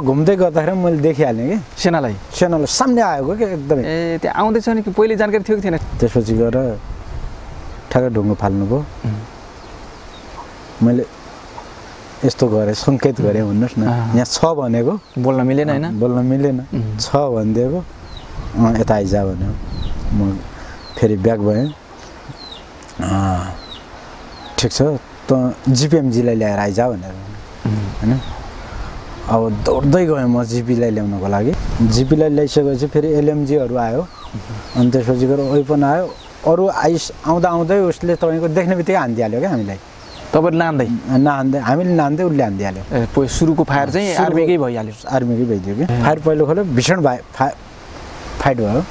घुम्दै गर्दाखेरि मैले देखिहालेँ कि। सेनालाई? सेनाले सामने आएको कि एकदमै। ए त्यहाँ आउँदैछ नि कि पहिले जानकारी थियो कि थिएन? त्यसपछि गएर ठ्याक्कै ढुङ्गो फाल्नुभयो। मैले यस्तो गरेँ सङ्केत गरेँ भन्नुहोस् न। यहाँ छ भनेको। बोल्न मिलेन होइन? बोल्न मिलेन. छ भनिदिएको। अँ यता आइज भन्यो म फेरि ब्याक भएँ। ठिक छ। त जिपिएमजीलाई ल्याएर आइज भनेर होइन? अब दौड्दै गएँ म जिपीलाई ल्याउनको लागि। जिपीलाई ल्याइसकेपछि फेरि एलएमजीहरू आयो। अनि त्यसपछि गएर वेपन आयो। अरू आइस आउँदा आउँदै उसले तपाईँको देख्ने बित्तिकै हानिदिइहाल्यो क्या हामीलाई। तपाईँहरू नान्दै? नहान्दै हामीले नान्दै उसले हानिदिइहाल्यो। सुरुको फायर चाहिँ आर्मीकै भइहाल्यो। आर्मीकै भइदियो कि। फायर पहिलो खोल्यो भीषण भा फा फाइट भयो।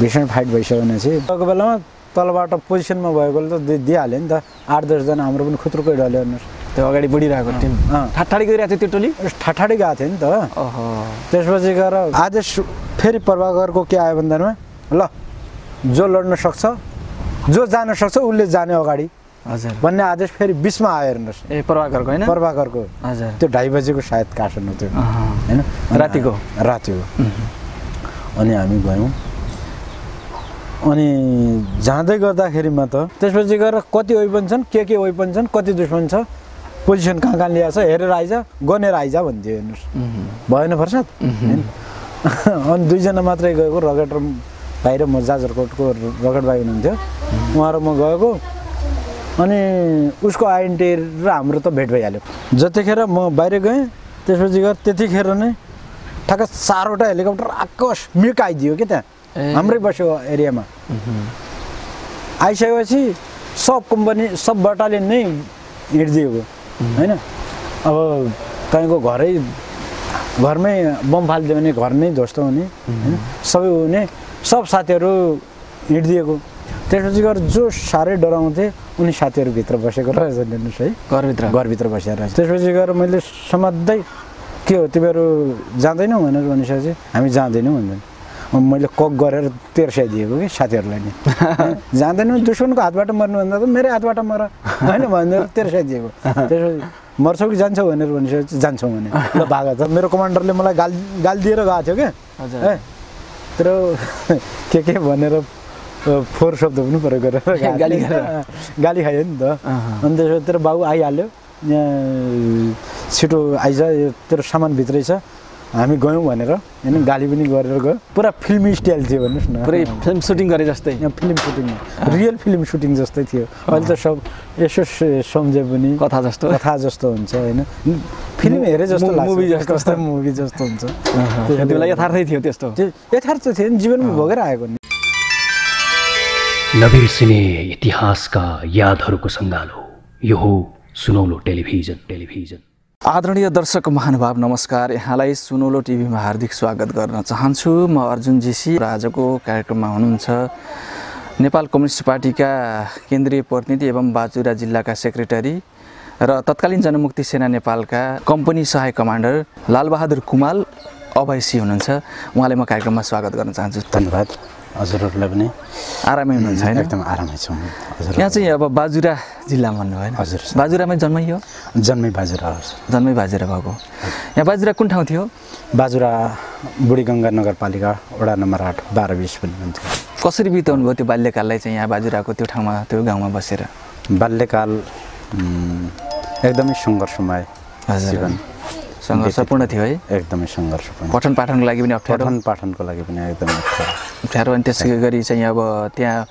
भीषण फाइट भइसकेपछि। गएको बेलामा तलबाट पोजिसनमा भएकोले त दिइहाल्यो नि त। आठ दसजना हाम्रो पनि खुत्रुकै डल्यो हेर्नुहोस्। त्यो अगाडि बढिरहेको टिम। अँ। ठाडी गइरहेको थियो त्यो टोली? ठाठाडी गएको थियो नि त। त्यसपछि गएर आदेश फेरि प्रभाकरको के आयो भन्दामा ल जो लड्न सक्छ जो जान सक्छ उसले जाने अगाडि हजुर। भन्ने आदेश फेरि बिचमा आयो हेर्नुहोस्। ए प्रभाकरको होइन? प्रभाकरको। हजुर। त्यो ढाई बजेको सायद कासन हो त्यो। होइन? रातिको? राति हो अनि हामी गयौँ। अनि जाँदै गर्दाखेरिमा त त्यसपछि गएर कति वेपन छन् के के वेपन छन् कति दुश्मन छ पोजिसन कहाँ कहाँ ल्याएको छ हेरेर आइज गनेर आइज भनिदियो हेर्नुहोस्. भएन प्रसाद होइन? अनि दुईजना मात्रै गएको रगेट भाइ र म जाजरकोटको रगेट भाइ हुनुहुन्थ्यो। उहाँ र म गएको। अनि उसको आइडेन्टी र हाम्रो त भेट भइहाल्यो। जतिखेर म बाहिर गएँ त्यसपछि गएर त्यतिखेर नै ठ्याक्क चारवटा हेलिकप्टर आकस मिक आइदियो कि त्यहाँ। हाम्रै बस्यो एरियामा। आइसकेपछि सब कम्पनी सब बटालियन नै हिँडिदिएको। होइन? अब तपाईँको घरै घरमै बम फालिदियो भने घर नै ध्वस्त हुने होइन? सबै हुने सब साथीहरू हिँडिदिएको। त्यसपछि गएर जो साह्रै डराउँथे उनी साथीहरू भित्र बसेको रहेछ हेर्नुहोस् है। घरभित्र। घरभित्र बसेर। रहेछ त्यसपछि गएर मैले समात्दै के हो तिमीहरू जाँदैनौ भनेर भनिसकेपछि हामी जाँदैनौँ भन्छन् अब मैले कक गरेर तेर्साइदिएको कि साथीहरूलाई नि। जाँदैनौ दुश्मनको हातबाट मर्नुभन्दा त मेरै हातबाट मर। होइन भनेर तेर्साइदिएको त्यसपछि मर्छौ कि जान्छौ भनेर भनिसकेपछि जान्छौँ भने। ल भाग त। मेरो कमान्डरले मलाई गाल गाली दिएर गएको थियो क्या। है? तर के के भनेर फोहोर शब्द पनि प्रयोग गरेर गाली। गाली खायो नि त। अनि त्यसपछि तेरो बाउ आइहाल्यो। यहाँ छिटो आइज। यो तेरो सामान भित्रै छ। हामी गयौँ भनेर होइन गाली पनि गरेर गयो। पुरा फिल्मी स्टाइल थियो भन्नुहोस् न। पुरै फिल्म सुटिङ गरे जस्तै। यहाँ film shooting real film shooting जस्तै थियो। अहिले त सब यसो सम्झे पनि कथा जस्तो। कथा जस्तो हुन्छ होइन? फिल्म हेरे जस्तो मुभी जस्तो। कस्तो मुभी जस्तो हुन्छ। बेला यथार्थै थियो त्यस्तो। त्यो यथार्थ थियो नि जीवनमा भोगेर आएको नि। नबिर्सिने इतिहासका यादहरूको सङ्गालो। यो हो सुनौलो टेलिभिजन टेलिभिजन। आदरणीय दर्शक महानुभाव नमस्कार। यहाँलाई सुनौलो टिभीमा हार्दिक स्वागत गर्न चाहन्छु। म अर्जुन जेसी आजको कार्यक्रममा हुनुहुन्छ नेपाल कम्युनिस्ट पार्टीका केन्द्रीय प्रतिनिधि एवं बाजुरा जिल्लाका सेक्रेटरी र तत्कालीन जनमुक्ति सेना नेपालका कम्पनी सहायक कमान्डर लालबहादुर कुमाल अभयसी हुनुहुन्छ। उहाँलाई म कार्यक्रममा स्वागत गर्न चाहन्छु। धन्यवाद। हजुरहरूलाई पनि आरामै हुनुहुन्छ होइन? एकदम आरामै छौँ। हजुर। यहाँ चाहिँ अब बाजुरा जिल्लामा भन्नु होइन? हजुर। बाजुरामै जन्माइयो जन्मै बाजुरा होस् जन्मै बाजुरा भएको। यहाँ बाजुरा कुन ठाउँ थियो? बाजुरा बुढीगङ्गा नगरपालिका वडा नम्बर आठ बाह्र बिस पनि हुन्थ्यो। कसरी बिताउनु भयो त्यो बाल्यकाललाई चाहिँ यहाँ बाजुराको त्यो ठाउँमा त्यो गाउँमा बसेर? बाल्यकाल एकदमै सङ्घर्षमय हजुर। जीवन। सङ्घर्षपूर्ण थियो है। एकदमै सङ्घर्षपूर्ण पठन पाठनको लागि पनि अप्ठ्यारो। पठन पाठनको लागि पनि एकदमै अप्ठ्यारो। अप्ठ्यारो अनि त्यसै गरी चाहिँ अब त्यहाँ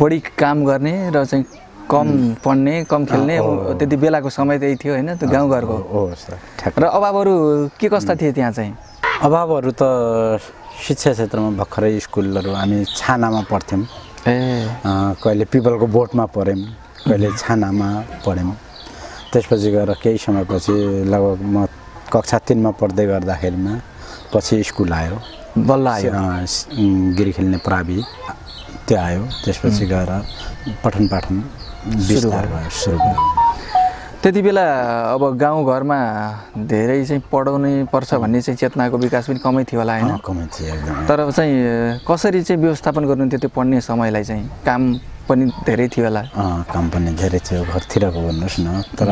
बढी काम गर्ने र चाहिँ कम पढ्ने कम खेल्ने हो। त्यति बेलाको समय त्यही थियो होइन त्यो गाउँघरको। हो सर ठ्याक्क र अभावहरू के कस्ता थिए त्यहाँ चाहिँ? अभावहरू त शिक्षा क्षेत्रमा भर्खरै स्कुलहरू हामी छानामा पढ्थ्यौँ। ए। कहिले पिपलको बोटमा पढ्यौँ कहिले छानामा पढ्यौँ। त्यसपछि गएर केही समयपछि लगभग म कक्षा तिनमा पढ्दै गर्दाखेरिमा पछि स्कुल आयो। बल्ल आयो? गिरी खेल्ने प्रावि त्यो आयो। त्यसपछि गएर पठन पाठन विस्तार भयो। सुरु भयो। त्यति बेला अब गाउँघरमा धेरै चाहिँ पढाउनै पर्छ भन्ने चाहिँ चेतनाको विकास पनि कमै थियो होला होइन? कमै थियो एकदमै। तर चाहिँ कसरी चाहिँ व्यवस्थापन गर्नुहुन्थ्यो त्यो पढ्ने समयलाई चाहिँ? काम पनि धेरै थियो होला। काम पनि धेरै थियो। घरतिरको भन्नुहोस् न। तर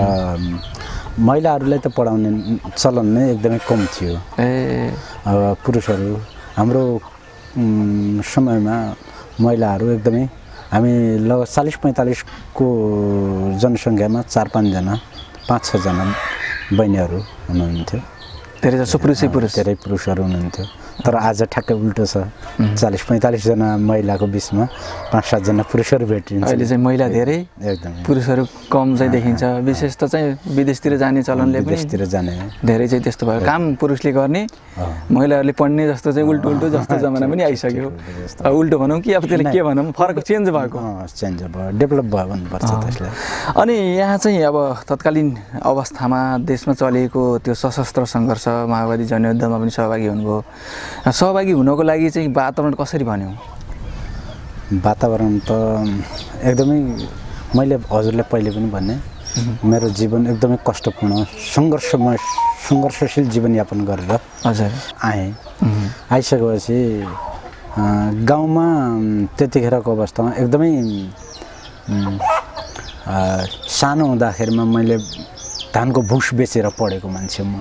महिलाहरूलाई त पढाउने चलन नै एकदमै कम थियो। ए। अब पुरुषहरू हाम्रो समयमा महिलाहरू एकदमै हामी लगभग चालिस पैँतालिसको जनसङ्ख्यामा चार पाँचजना पाँच छजना बहिनीहरू हुनुहुन्थ्यो। धेरै जसो पुरुषै पुरुष। धेरै पुरुषहरू हुनुहुन्थ्यो। तर आज ठ्याक्कै उल्टो छ। चालिस पैँतालिसजना महिलाको बिचमा पाँच सातजना पुरुषहरू भेटिन्छ। अहिले चाहिँ महिला धेरै एकदमै। पुरुषहरू कम चाहिँ देखिन्छ। विशेष त चाहिँ विदेशतिर जाने चलनले विदेशतिर जाने। धेरै चाहिँ त्यस्तो भयो। काम पुरुषले गर्ने महिलाहरूले पढ्ने जस्तो चाहिँ उल्टो उल्टो जस्तो जमाना पनि आइसक्यो। उल्टो भनौँ कि अब त्यसले के भनौँ? फरक चेन्ज भएको। चेन्ज भयो। डेभलप भयो भन्नुपर्छ त्यसलाई। अनि यहाँ चाहिँ अब तत्कालीन अवस्थामा देशमा चलेको त्यो सशस्त्र सङ्घर्ष माओवादी जनयुद्धमा पनि सहभागी हुनुभयो। सहभागी हुनको लागि चाहिँ वातावरण कसरी भन्यो? वातावरण त एकदमै मैले हजुरलाई पहिले पनि भने मेरो जीवन एकदमै कष्टपूर्ण सङ्घर्षमय सङ्घर्षशील जीवनयापन गरेर हजुर। आएँ। आइसकेपछि गाउँमा त्यतिखेरको अवस्थामा एकदमै सानो हुँदाखेरिमा मैले धानको भुस बेचेर पढेको मान्छे म।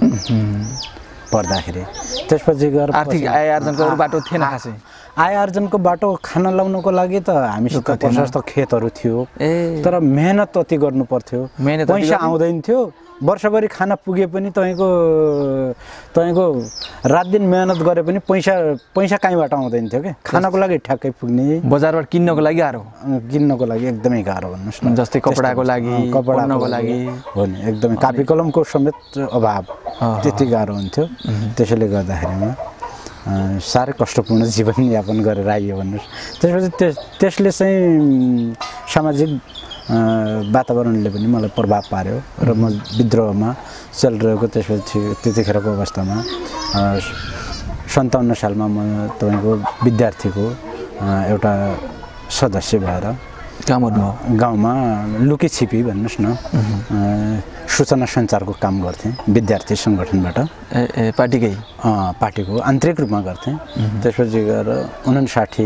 पढ्दाखेरि त्यसपछि गएर आर्थिक आय आर्जनको बाटो थिएन खासै। आय आर्जनको बाटो खाना लाउनको लागि त हामीसित। प्रशस्त खेतहरू थियो। ए। तर मेहनत अति गर्नु पर्थ्यो। पैसा? आउँदैन थियो। वर्षभरि खाना पुगे पनि तपाईँको तपाईँको रात दिन मेहनत गरे पनि पैसा पैसा कहीँबाट आउँदैन थियो क्या खानाको लागि ठ्याक्कै पुग्ने। बजारबाट किन्नको लागि गाह्रो? किन्नको लागि एकदमै गाह्रो भन्नुहोस् न। जस्तै कपडाको लागि, कपडाको लागि। हो नि एकदमै। कापी कलमको समेत अभाव। त्यति गाह्रो हुन्थ्यो। त्यसैले गर्दाखेरिमा साह्रै कष्टपूर्ण जीवनयापन गरेर आइयो भन्नुहोस्। त्यसपछि त्यस त्यसले चाहिँ सामाजिक वातावरणले पनि मलाई प्रभाव पार्यो र म विद्रोहमा चलिरहेको त्यसपछि त्यतिखेरको अवस्थामा सन्ताउन्न सालमा म तपाईँको विद्यार्थीको एउटा सदस्य भएर गर्नुभयो गाउँमा लुकी छिपी भन्नुहोस् न सूचना सञ्चारको काम गर्थेँ विद्यार्थी सङ्गठनबाट। ए पार्टीकै? पार्टीको आन्तरिक रूपमा गर्थेँ। त्यसपछि गएर उनासाठी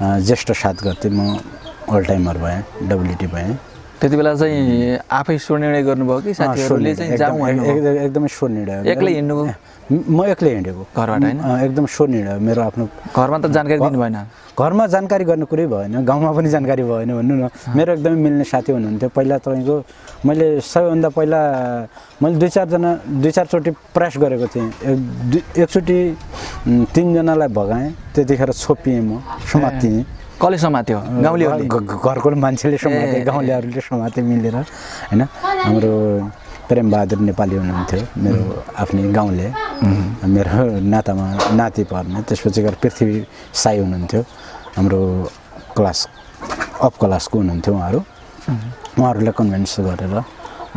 ज्येष्ठ साथ गर्थेँ म। अल टाइमर भएँ डब्लुटी भएँ। त्यति बेला चाहिँ आफै स्वर निर्णय गर्नुभयो कि साथीहरूले चाहिँ जाउँ एकदम- स्वर निर्णय। एक्लै हिँड्नुभयो? म एक्लै हिँडेको। घरबाट होइन? एकदम स्वर निर्णय। मेरो आफ्नो घरमा त जानकारी दिनु भएन घरमा जानकारी गर्ने कुरै भएन गाउँमा पनि जानकारी भएन भन्नु न। मेरो एकदमै मिल्ने साथी हुनुहुन्थ्यो। पहिला तपाईँको मैले सबैभन्दा पहिला मैले दुई चारजना दुई चारचोटि प्रयास गरेको थिएँ। एक दुई एकचोटि तिनजनालाई भगाएँ। त्यतिखेर छोपिएँ म समातिएँ कसले समात्यो? घ- घरको मान्छेले समाते। गाउँलेहरूले समाते मिलेर होइन? हाम्रो प्रेमबहादुर नेपाली हुनुहुन्थ्यो मेरो आफ्नै गाउँले। मेरो नातामा नाति पर्ने त्यसपछि गएर पृथ्वी साई हुनुहुन्थ्यो। हाम्रो क्लास अफ क्लासको हुनुहुन्थ्यो उहाँहरू। उहाँहरूलाई कन्भिन्स गरेर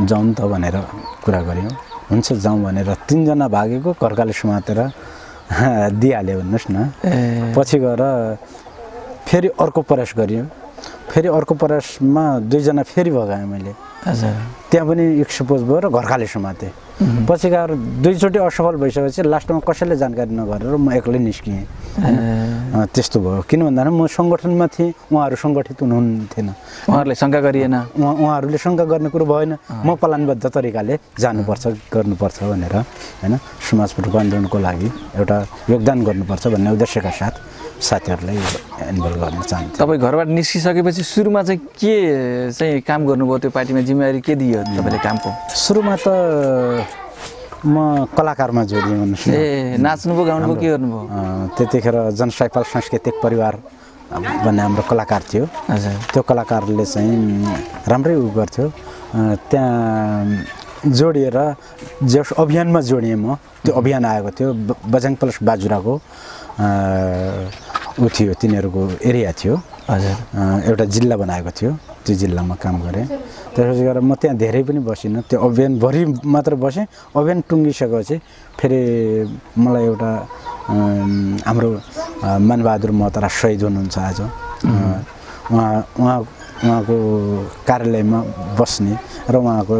जाउँ त भनेर कुरा गऱ्यौँ। हुन्छ जाउँ भनेर तिनजना भागेको घरकाले समातेर दिइहाल्यो भन्नुहोस् न। पछि गएर फेरि अर्को प्रयास गरियो। फेरि अर्को प्रयासमा दुईजना फेरि भगाएँ मैले। त्यहाँ पनि एक्सपोज भयो र घरकाले समातेँ। पछि गएर दुईचोटि असफल भइसकेपछि लास्टमा कसैले जानकारी नगरेर म एक्लै निस्किएँ। त्यस्तो भयो। किन भन्दा म सङ्गठनमा थिएँ उहाँहरू सङ्गठित हुनुहुन्थेन। उहाँहरूलाई शङ्का गरिएन? उहाँ उहाँहरूले शङ्का गर्ने कुरो भएन। म प्लानबद्ध तरिकाले जानुपर्छ गर्नुपर्छ भनेर होइन? समाज रूपान्तरणको लागि एउटा योगदान गर्नुपर्छ भन्ने उद्देश्यका साथ। साथीहरूलाई इन्भल्भ गर्न चाहन्छु। तपाईँ घरबाट निस्किसकेपछि सुरुमा चाहिँ के चाहिँ काम गर्नुभयो त्यो पार्टीमा? जिम्मेवारी के दियो तपाईँले कामको? सुरुमा त म कलाकारमा जोडिएँ भन्नुहोस् न। ए नाच्नुभयो गाउनुभयो के गर्नुभयो? त्यतिखेर जनसाइपाल सांस्कृतिक परिवार भन्ने हाम्रो कलाकार थियो। हजुर। त्यो कलाकारले चाहिँ राम्रै उ गर्थ्यो। त्यहाँ जोडिएर जस अभियानमा जोडिएँ म त्यो अभियान आएको थियो ब- बझाङ प्लस बाजुराको ऊ थियो तिनीहरूको एरिया थियो। हजुर। एउटा जिल्ला बनाएको थियो त्यो जिल्लामा काम गरेँ। त्यसपछि गएर म त्यहाँ धेरै पनि बसिनँ त्यो अभियानभरि मात्र बसेँ अभियान टुङ्गिसकेपछि फेरि मलाई एउटा हाम्रो मानबहादुर महतारा शहीद हुनुहुन्छ आज। उहाँ उहाँ उहाँको कार्यालयमा बस्ने र उहाँको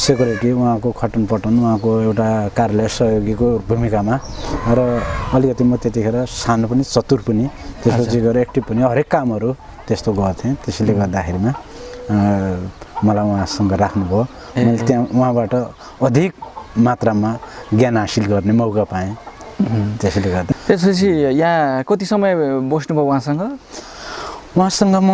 सेक्युरिटी उहाँको खटन पटन उहाँको एउटा कार्यालय सहयोगीको भूमिकामा। र अलिकति म त्यतिखेर सानो पनि चतुर पनि त्यसपछि गएर एक्टिभ पनि हरेक कामहरू त्यस्तो गर्थेँ त्यसैले गर्दाखेरिमा। मलाई उहाँसँग राख्नुभयो। मैले त्यहाँ उहाँबाट अधिक मात्रामा ज्ञान हासिल गर्ने मौका पाएँ। त्यसैले गर्दा। त्यसपछि यहाँ कति समय बस्नुभयो उहाँसँग? उहाँसँग म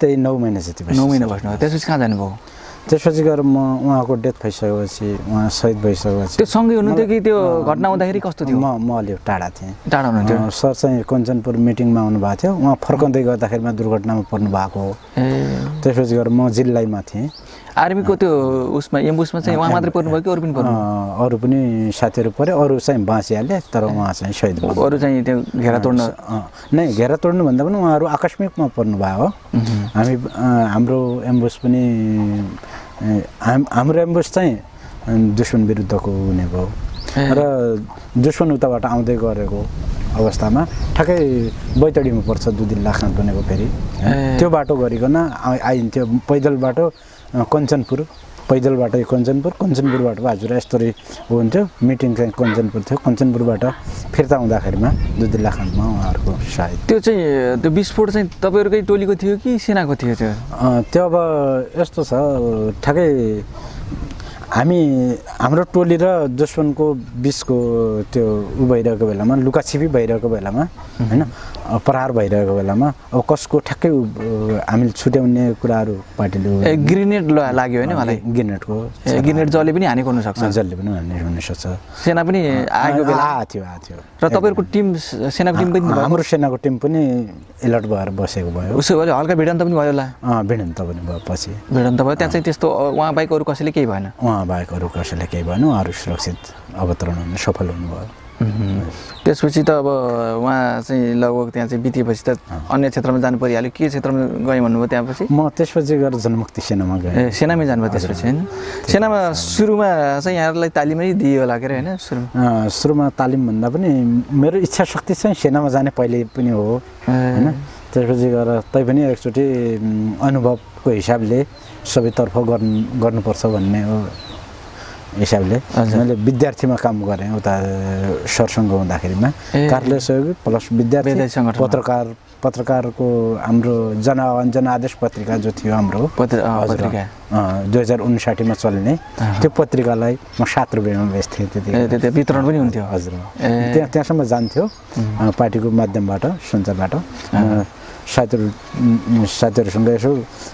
त्यही नौ महिना जति नौ महिना बसेँ बस्नुभयो। त्यसपछि कहाँ जानुभयो? त्यसपछि गएर म उहाँको डेथ भइसकेपछि उहाँ शहीद भइसकेपछि त्यो सँगै हुनुहुन्थ्यो कि त्यो घटना हुँदाखेरि कस्तो थियो? म म अलिक टाढा थिएँ। टाढा हुनुहुन्थ्यो? सर चाहिँ कञ्चनपुर मिटिङमा आउनुभएको थियो। उहाँ फर्काउँदै गर्दाखेरिमा दुर्घटनामा पर्नु भएको हो त्यसपछि गएर म जिल्लामा थिएँ। आर्मीको त्यो उसमा एम्बुसमा चाहिँ उहाँ मात्रै पर्नुभयो कि अरू पनि पर्नु अरू पनि साथीहरू पऱ्यो। अरू चाहिँ बाँचिहाले तर उहाँ चाहिँ शहीद भयो। अरू चाहिँ त्यो घेरा तोड्न नै घेरा तोड्नु भन्दा पनि उहाँहरू आकस्मिकमा पर्नु भयो हो हामी हाम्रो एम्बुस पनि हाम्रो एम्बुस चाहिँ दुश्मन विरुद्धको हुने भयो। र दुश्मन उताबाट आउँदै गरेको अवस्थामा ठ्याक्कै बैतडीमा पर्छ दुधी लाखान बनेको फेरि। त्यो बाटो गरिकन आइन्थ्यो पैदल बाटो। कञ्चनपुर पैदल बाटो कञ्चनपुर कञ्चनपुरबाट हजुर यस्तो हुन्थ्यो। मिटिङ चाहिँ कञ्चनपुर थियो। कञ्चनपुरबाट फिर्ता आउँदाखेरिमा दुधी लाखानमा उहाँहरूको सायद। त्यो चाहिँ त्यो विस्फोट चाहिँ तपाईँहरूकै टोलीको थियो कि सेनाको थियो त्यो? त्यो अब यस्तो छ ठ्याक्कै हामी हाम्रो टोली र दुश्मनको बिचको त्यो उ भइरहेको बेलामा लुकाछिपी भइरहेको बेलामा होइन प्रहार भइरहेको बेलामा अब कसको ठ्याक्कै हामीले छुट्याउने कुराहरू पार्टीले ग्रेनेड लाग्यो होइन गिनेटको ए ग्रेनेड जसले पनि हानेको हुनसक्छ। जसले पनि भन्ने हुनसक्छ। सेना पनि आएको बेला। आएको थियो आएको थियो र तपाईँहरूको टिम सेनाको टिम पनि भयो? हाम्रो सेनाको टिम पनि एलर्ट भएर बसेको भयो। उसो भए हल्का भिडन्त पनि भयो होला। भिडन्त पनि भयो पछि। भिडन्त भयो। त्यहाँ चाहिँ त्यस्तो उहाँ बाहेक अरू कसैले केही भएन? उहाँ बाहेक अरू कसैले केही भएन। उहाँहरू सुरक्षित अवतरण हुन सफल हुनुभयो। त्यसपछि त अब उहाँ चाहिँ लगभग त्यहाँ चाहिँ बितेपछि त अन्य क्षेत्रमा जानु परिहाल्यो। के क्षेत्रमा गएँ भन्नुभयो त्यहाँपछि? म त्यसपछि गएर जनमुक्ति सेनामा गएँ। ए सेनामै जानुभयो त्यसपछि होइन? सेनामा सुरुमा चाहिँ यहाँहरूलाई तालिमै दियो होला के अरे होइन? सुरुमा। सुरुमा तालिम भन्दा पनि मेरो इच्छा शक्ति चाहिँ सेनामा जाने पहिले पनि हो होइन? त्यसपछि गएर तैपनि एकचोटि अनुभवको हिसाबले सबैतर्फ गर्नु गर्नुपर्छ भन्ने हो। हिसाबले। मैले विद्यार्थीमा काम गरेँ उता सरसँग हुँदाखेरिमा। कार्यालय सहयोगी प्लस विद्यार्थी। पत्रकार पत्रकारको हाम्रो जन जनादेश पत्रिका जो थियो हाम्रो। दुई हजार उन्साठीमा चल्ने। त्यो पत्रिकालाई म सात रुपियाँमा बेच्थेँ त्यति वितरण पनि हुन्थ्यो। हजुर। त्यहाँ त्यहाँसम्म जान्थ्यो पार्टीको माध्यमबाट सञ्चारबाट साथीहरू साथीहरूसँग यसो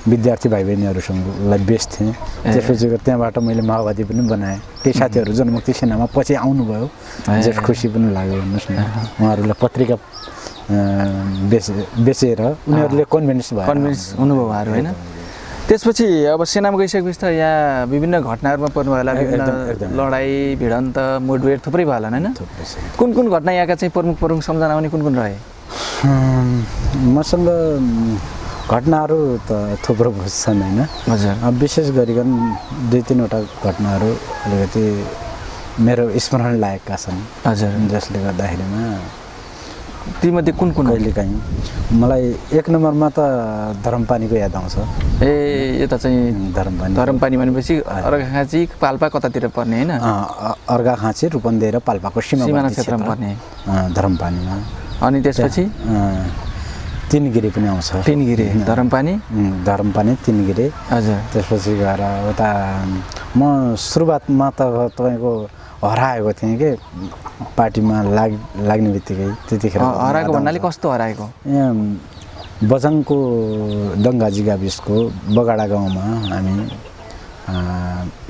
विद्यार्थी भाइ बहिनीहरूसँगलाई बेच्थेँ त्यसपछि गएर त्यहाँबाट मैले माओवादी पनि बनाएँ। त्यही साथीहरू जनमुक्ति सेनामा पछि आउनुभयो। ए। जे खुसी पनि लाग्यो भन्नुहोस् न। उहाँहरूलाई पत्रिका बेचे बेचेर उनीहरूले कन्भिन्स भयो कन्भिन्स हुनुभयो उहाँहरू होइन? त्यसपछि अब सेनामा गइसकेपछि त यहाँ विभिन्न घटनाहरूमा पर्नु होला विभिन्न। लडाइँ भिडन्त मुठभेड थुप्रै भयो होला होइन। कुन कुन घटना यहाँका चाहिँ प्रमुख प्रमुख सम्झना आउने कुन कुन रहे? मसँग घटनाहरू त थुप्रो छन् होइन? हजुर। अब विशेष गरिकन दुई तिनवटा घटनाहरू अलिकति मेरो स्मरण लायकका छन्। हजुर। जसले गर्दाखेरिमा तीमध्ये कुन कुन? कहिलेकाहीँ। मलाई एक नम्बरमा त धरमपानीको याद आउँछ। ए यता चाहिँ धरमपानी। धरमपानी भनेपछि अर्घाखाँची पाल्पा कतातिर पर्ने होइन? अर्घा खाँची रूपन्देही र पाल्पाको सिमाना क्षेत्रमा क्षेत्र। पर्ने। धरमपानीमा। अनि त्यसपछि? तिनगिरी पनि आउँछ। तिनगिरी धरमपानी? धरमपानी तिनगिरी। हजुर। त्यसपछि गएर उता म सुरुवातमा त तपाईँको हराएको थिएँ कि पार्टीमा लाग लाग्ने बित्तिकै त्यतिखेर हराएको भन्नाले कस्तो हराएको? यहाँ बझाङको दङ्गाजी गाविसको बगाडा गाउँमा हामी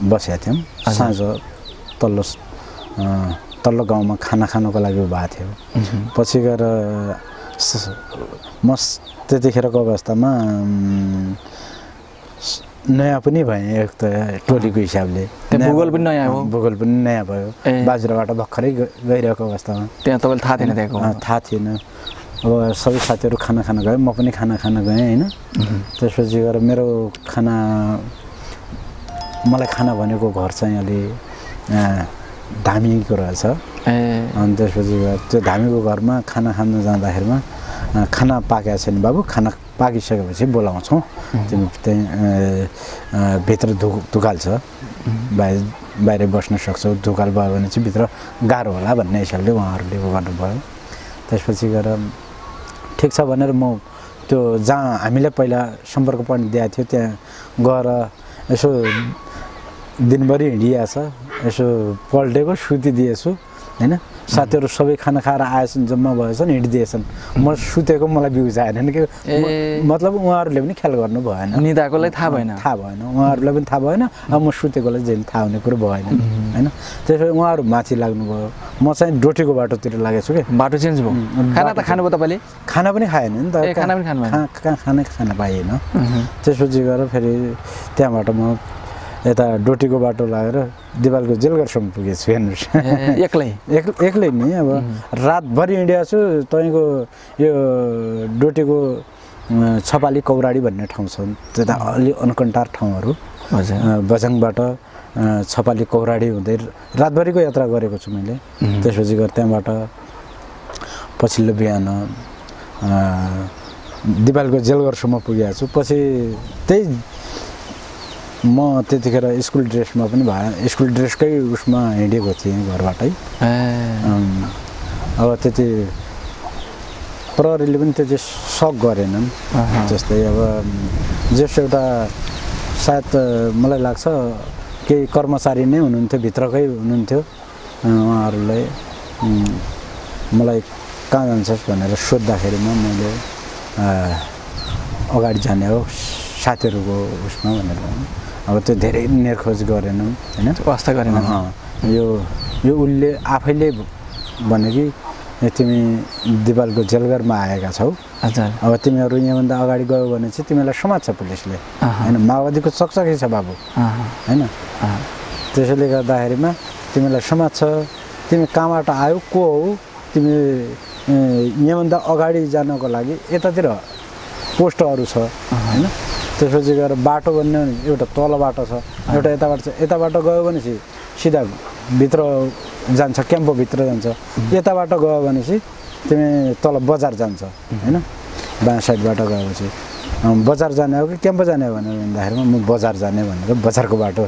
बसेका थियौँ। साँझ तल्लो तल्लो गाउँमा खाना खानको लागि भएको थियो। पछि गएर म त्यतिखेरको अवस्थामा नयाँ पनि भएँ एक त टोलीको हिसाबले। भूगोल पनि नयाँ। भूगोल पनि नयाँ भयो। बाजुराबाट भर्खरै गइरहेको अवस्थामा। त्यहाँ तपाईँलाई थाहा थिएन त्यहाँको? थाहा थिएन। अब सबै साथीहरू खाना खान गयो म पनि खाना खान गएँ होइन। त्यसपछि गएर मेरो खाना मलाई खाना भनेको घर चाहिँ अलि धामीको रहेछ अनि त्यसपछि त्यो धामीको घरमा खाना खान जाँदाखेरिमा खाना पाकेको छैन बाबु खाना पाकिसकेपछि बोलाउँछौँ। तिमी त्यहीँ भित्र धु धुकाल छ बाहिर बाहिर बस्न सक्छौ धुकाल भयो भने चाहिँ भित्र गाह्रो होला भन्ने हिसाबले उहाँहरूले उ गर्नुभयो। त्यसपछि गएर ठिक छ भनेर म त्यो जहाँ हामीलाई पहिला सम्पर्क पोइन्ट दिएको थियो त्यहाँ गएर यसो दिनभरि हिँडिरहेछ यसो पल्टेको सुतिदिएछु होइन? साथीहरू सबै खाना खाएर आएछन् जम्मा भएछन् हिँडिदिएछन्। म सुतेको मलाई बिउ आएन कि? मतलब उहाँहरूले पनि ख्याल गर्नु भएन। निदाकोलाई थाहा भएन। थाहा भएन। उहाँहरूलाई पनि थाहा भएन अब म सुतेकोलाई जहिले थाहा हुने कुरो भएन होइन? त्यसपछि उहाँहरू माथि लाग्नुभयो। म चाहिँ डोटीको बाटोतिर लागेको छु कि? बाटो चेन्ज भयो। खाना त खानुभयो तपाईँले? खाना पनि खाएन नि त। खाना पनि खानु खानै खान पाइएन। त्यसपछि गएर फेरि त्यहाँबाट म यता डोटीको बाटो लागेर दिवालको जेलघरसम्म पुगेछु हेर्नुहोस् एक्लै? एक एक्लै नि अब रातभरि हिँडेको छु तपाईँको यो डोटीको छपाली कौराडी भन्ने ठाउँ छ। त्यता अलि अनकन्टार ठाउँहरू। बझाङबाट छपाली कौराडी हुँदै रातभरिको यात्रा गरेको छु मैले. त्यसपछि गएर त्यहाँबाट पछिल्लो बिहान दिवालको जेलघरसम्म पुगेको छु। पछि त्यही म त्यतिखेर स्कुल ड्रेसमा पनि भए स्कुल ड्रेसकै उसमा हिँडेको थिएँ घरबाटै। अब त्यति प्रहरीले पनि त्यति सक गरेनन्। जस्तै अब जस एउटा सायद मलाई लाग्छ केही कर्मचारी नै हुनुहुन्थ्यो भित्रकै हुनुहुन्थ्यो। उम्, मलाई कहाँ जान्छस् भनेर सोद्धाखेरिमा मैले अगाडि जाने हो साथीहरूको उसमा भनेर। अब त्यो धेरै निर्खोज गरेनन् होइन? वास्ता गरेन। यो यो उसले आफैले भने कि तिमी दिवालको जेलघरमा आएका छौ। हजुर। अब तिमीहरू यहाँभन्दा अगाडि गयो भने चाहिँ तिमीलाई समात्छ पुलिसले। होइन? माओवादीको चकचकै छ बाबु। होइन। त्यसैले गर्दाखेरिमा तिमीलाई समात्छ तिमी कहाँबाट आयो? को हौ? तिमी यहाँभन्दा अगाडि जानको लागि यतातिर पोस्टहरू छ। होइन? त्यसपछि गएर बाटो भन्ने एउटा तल बाटो छ एउटा यताबाट छ। यताबाट गयो भने चाहिँ सिधा भित्र जान्छ क्याम्पभित्र जान्छ। यताबाट गयो भने चाहिँ तिमी तल बजार जान्छ होइन? बाँ साइडबाट गएपछि बजार जाने हो कि क्याम्प जाने हो भनेर भन्दाखेरिमा म बजार जाने भनेर बजारको बाटो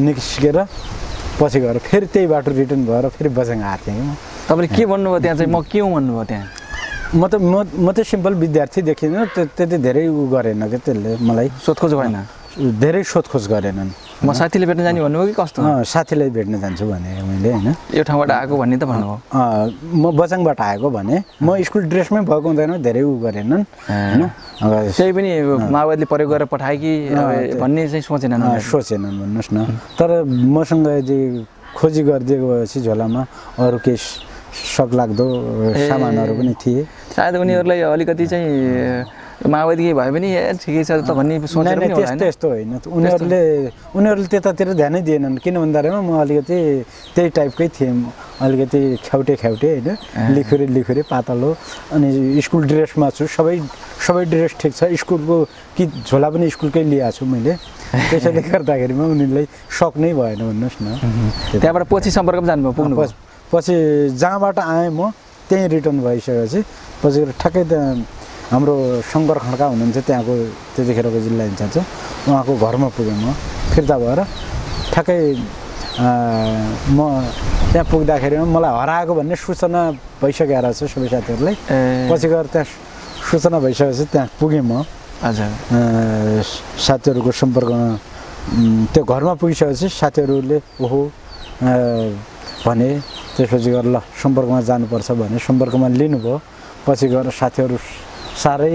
निस्केर पछि गएर फेरि त्यही बाटो रिटर्न भएर फेरि बजाङ आएको थिएँ कि म। तपाईँले के भन्नुभयो त्यहाँ चाहिँ? म के हुँ भन्नुभयो त्यहाँ? म त म म त सिम्पल विद्यार्थी देखिनँ त्यो त्यति धेरै उ गरेन क्या त्यसले मलाई। सोधखोज भएन? धेरै सोधखोज गरेनन्। म साथीले भेट्न जाने भन्नुभयो कि कस्तो? साथीलाई भेट्न जान्छु भने मैले होइन। यो ठाउँबाट आएको भन्ने त भन्नुभयो। म बजाङबाट आएको भने म स्कुल ड्रेसमै भएको हुँदैन धेरै उ गरेनन् होइन। त्यही पनि माओवादीले प्रयोग गरेर पठाए कि भन्ने चाहिँ सोचेनन् सोचेनन् भन्नुहोस् न। तर मसँग यदि खोजी गरिदिएको भएपछि झोलामा अरू केही सक लाग्दो ए। सामानहरू पनि थिए। सायद उनीहरूलाई अलिकति चाहिँ माओवादी भए पनि ए ठिकै छ त भन्ने सोचेर त्यस्तो त्यस्तो होइन। उनीहरूले उनीहरूले त्यतातिर ध्यानै दिएनन्। किन भन्दाखेरिमा म अलिकति त्यही टाइपकै थिएँ अलिकति ख्याउटे ख्याउटे होइन। लिखुरे लिखुरे पातलो। अनि स्कुल ड्रेसमा छु। सबै सबै ड्रेस ठिक छ। स्कुलको कि झोला पनि स्कुलकै लिएको छु मैले। त्यसैले गर्दाखेरिमा उनीहरूलाई सक नै भएन भन्नुहोस् न। त्यहाँबाट पछि सम्पर्कमा जानुभयो पुग्नुभयो। पछि जहाँबाट आएँ म त्यहीँ रिटर्न भइसकेपछि पछि गएर ठ्याक्कै त्यहाँ हाम्रो शङ्कर खड्का हुनुहुन्थ्यो त्यहाँको त्यतिखेरको जिल्ला इन्चार्ज उहाँको घरमा पुगेँ म। फिर्ता भएर ठ्याक्कै म त्यहाँ पुग्दाखेरिमा मलाई हराएको भन्ने सूचना भइसकेको रहेछ सबै साथीहरूलाई पछि गएर त्यहाँ सूचना भइसकेपछि त्यहाँ पुगेँ म। हजुर। साथीहरूको सम्पर्कमा त्यो घरमा पुगिसकेपछि साथीहरूले ओहो भने त्यसपछि गएर ल सम्पर्कमा जानुपर्छ भने सम्पर्कमा लिनुभयो। पछि गएर साथीहरू साह्रै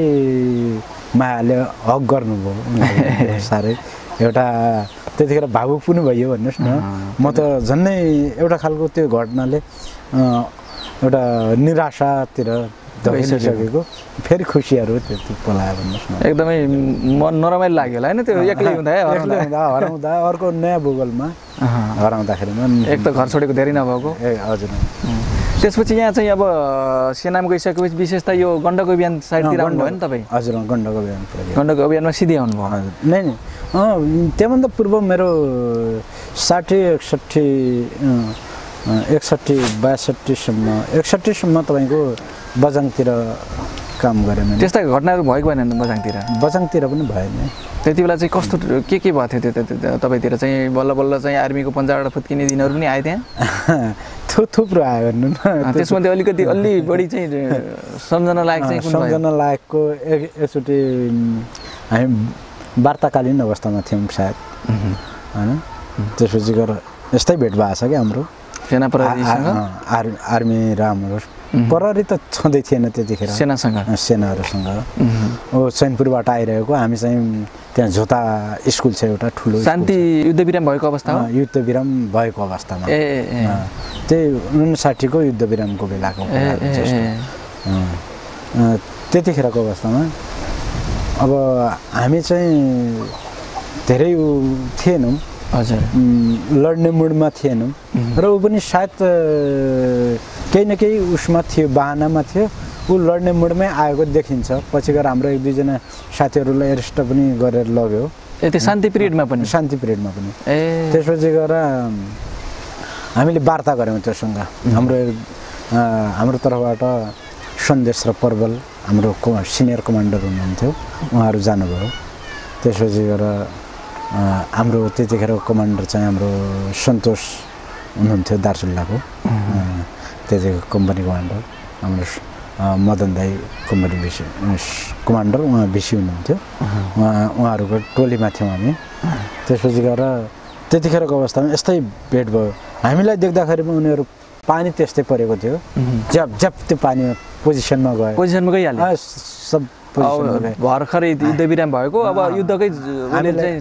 मायाले हक गर्नुभयो। साह्रै। एउटा त्यतिखेर भावुक पनि भइयो भन्नुहोस् न। म त झन्नै एउटा खालको त्यो घटनाले एउटा निराशातिर धकिसकेको फेरि खुसीहरू त्यति पलायो भन्नुहोस् न। एकदमै मन नरमाइलो लाग्यो होला होइन त्यो? एक्लै हुँदा हराउँदा। अर्को नयाँ भूगोलमा। हराउँदाखेरिमा एक त घर छोडेको धेरै नभएको। ए हजुर। त्यसपछि यहाँ चाहिँ अब सेनामा गइसकेपछि विशेष त यो गण्डक अभियान साइडतिर आउनुभयो नि तपाईँ? हजुर गण्डको पुऱ्याइयो। गण्डक अभियानमा सिधै आउनुभयो। हजुर। नै नै। त्योभन्दा पूर्व मेरो साठी एकसट्ठी एकसट्ठी बयासट्ठीसम्म एकसट्ठीसम्म तपाईँको बजाङतिर काम गरेँ मैले। त्यस्ता घटनाहरू भएको भएन नि बझाङतिर बचाङतिर पनि भएन। त्यति बेला चाहिँ कस्तो के के भएको थियो त्यो तपाईँतिर चाहिँ बल्ल बल्ल चाहिँ आर्मीको पन्जाबाट फुत्किने दिनहरू पनि आए त्यहाँ? थु थुप्रो आयो हेर्नु न। त्यसमध्ये अलिकति अलि बढी चाहिँ सम्झना लायक चाहिँ सम्झना लागेको एक एकचोटि हामी वार्ताकालीन अवस्थामा थियौँ सायद। होइन? त्यसपछि गएर यस्तै भेट भएको छ क्या हाम्रो। सेना आर्मी र हाम्रो प्रहरी त छँदै थिएन त्यतिखेर। सेनासँग। सेनाहरूसँग। मह्म। ओ चैनपुरबाट आइरहेको हामी चाहिँ त्यहाँ झोता स्कुल छ एउटा ठुलो शान्ति युद्ध विराम भएको अवस्था छ। हो? अँ, युद्ध विराम भएको अवस्थामा। ए त्यही उन्साठीको युद्ध विरामको बेलाको त्यतिखेरको अवस्थामा। अब हामी चाहिँ धेरै थिएनौँ। हजुर। लड्ने मुडमा थिएनौँ। र ऊ पनि सायद केही न केही उसमा थियो बाहनामा थियो। ऊ लड्ने मुडमै आएको देखिन्छ। पछि गएर हाम्रो एक दुईजना साथीहरूलाई एरेस्ट पनि गरेर लग्यो। त्यो शान्ति पिरियडमा पनि? शान्ति पिरियडमा पनि। ए। त्यसपछि गएर हामीले वार्ता गऱ्यौँ त्योसँग। हाम्रो हाम्रो तर्फबाट सन्देश र पर्वल हाम्रो सिनियर कमान्डर हुनुहुन्थ्यो। उहाँहरू जानुभयो। त्यसपछि गएर हाम्रो त्यतिखेरको कमान्डर चाहिँ हाम्रो सन्तोष हुनुहुन्थ्यो दार्चुल्लाको त्यतिको कम्पनी कमान्डर। हाम्रो मदन दाई कम्पनी बिसी कमान्डर उहाँ बिसी हुनुहुन्थ्यो। उहाँ उहाँहरूको टोलीमा थियौँ हामी। त्यसपछि गएर त्यतिखेरको अवस्थामा यस्तै भेट भयो। हामीलाई देख्दाखेरि पनि उनीहरू पानी त्यस्तै परेको थियो। ज्याप ज्याप त्यो पानीमा पोजिसनमा गयो। पोजिसनमा गइहाल्यो। सब भर्खरै युद्ध विराम भएको अब युद्धकै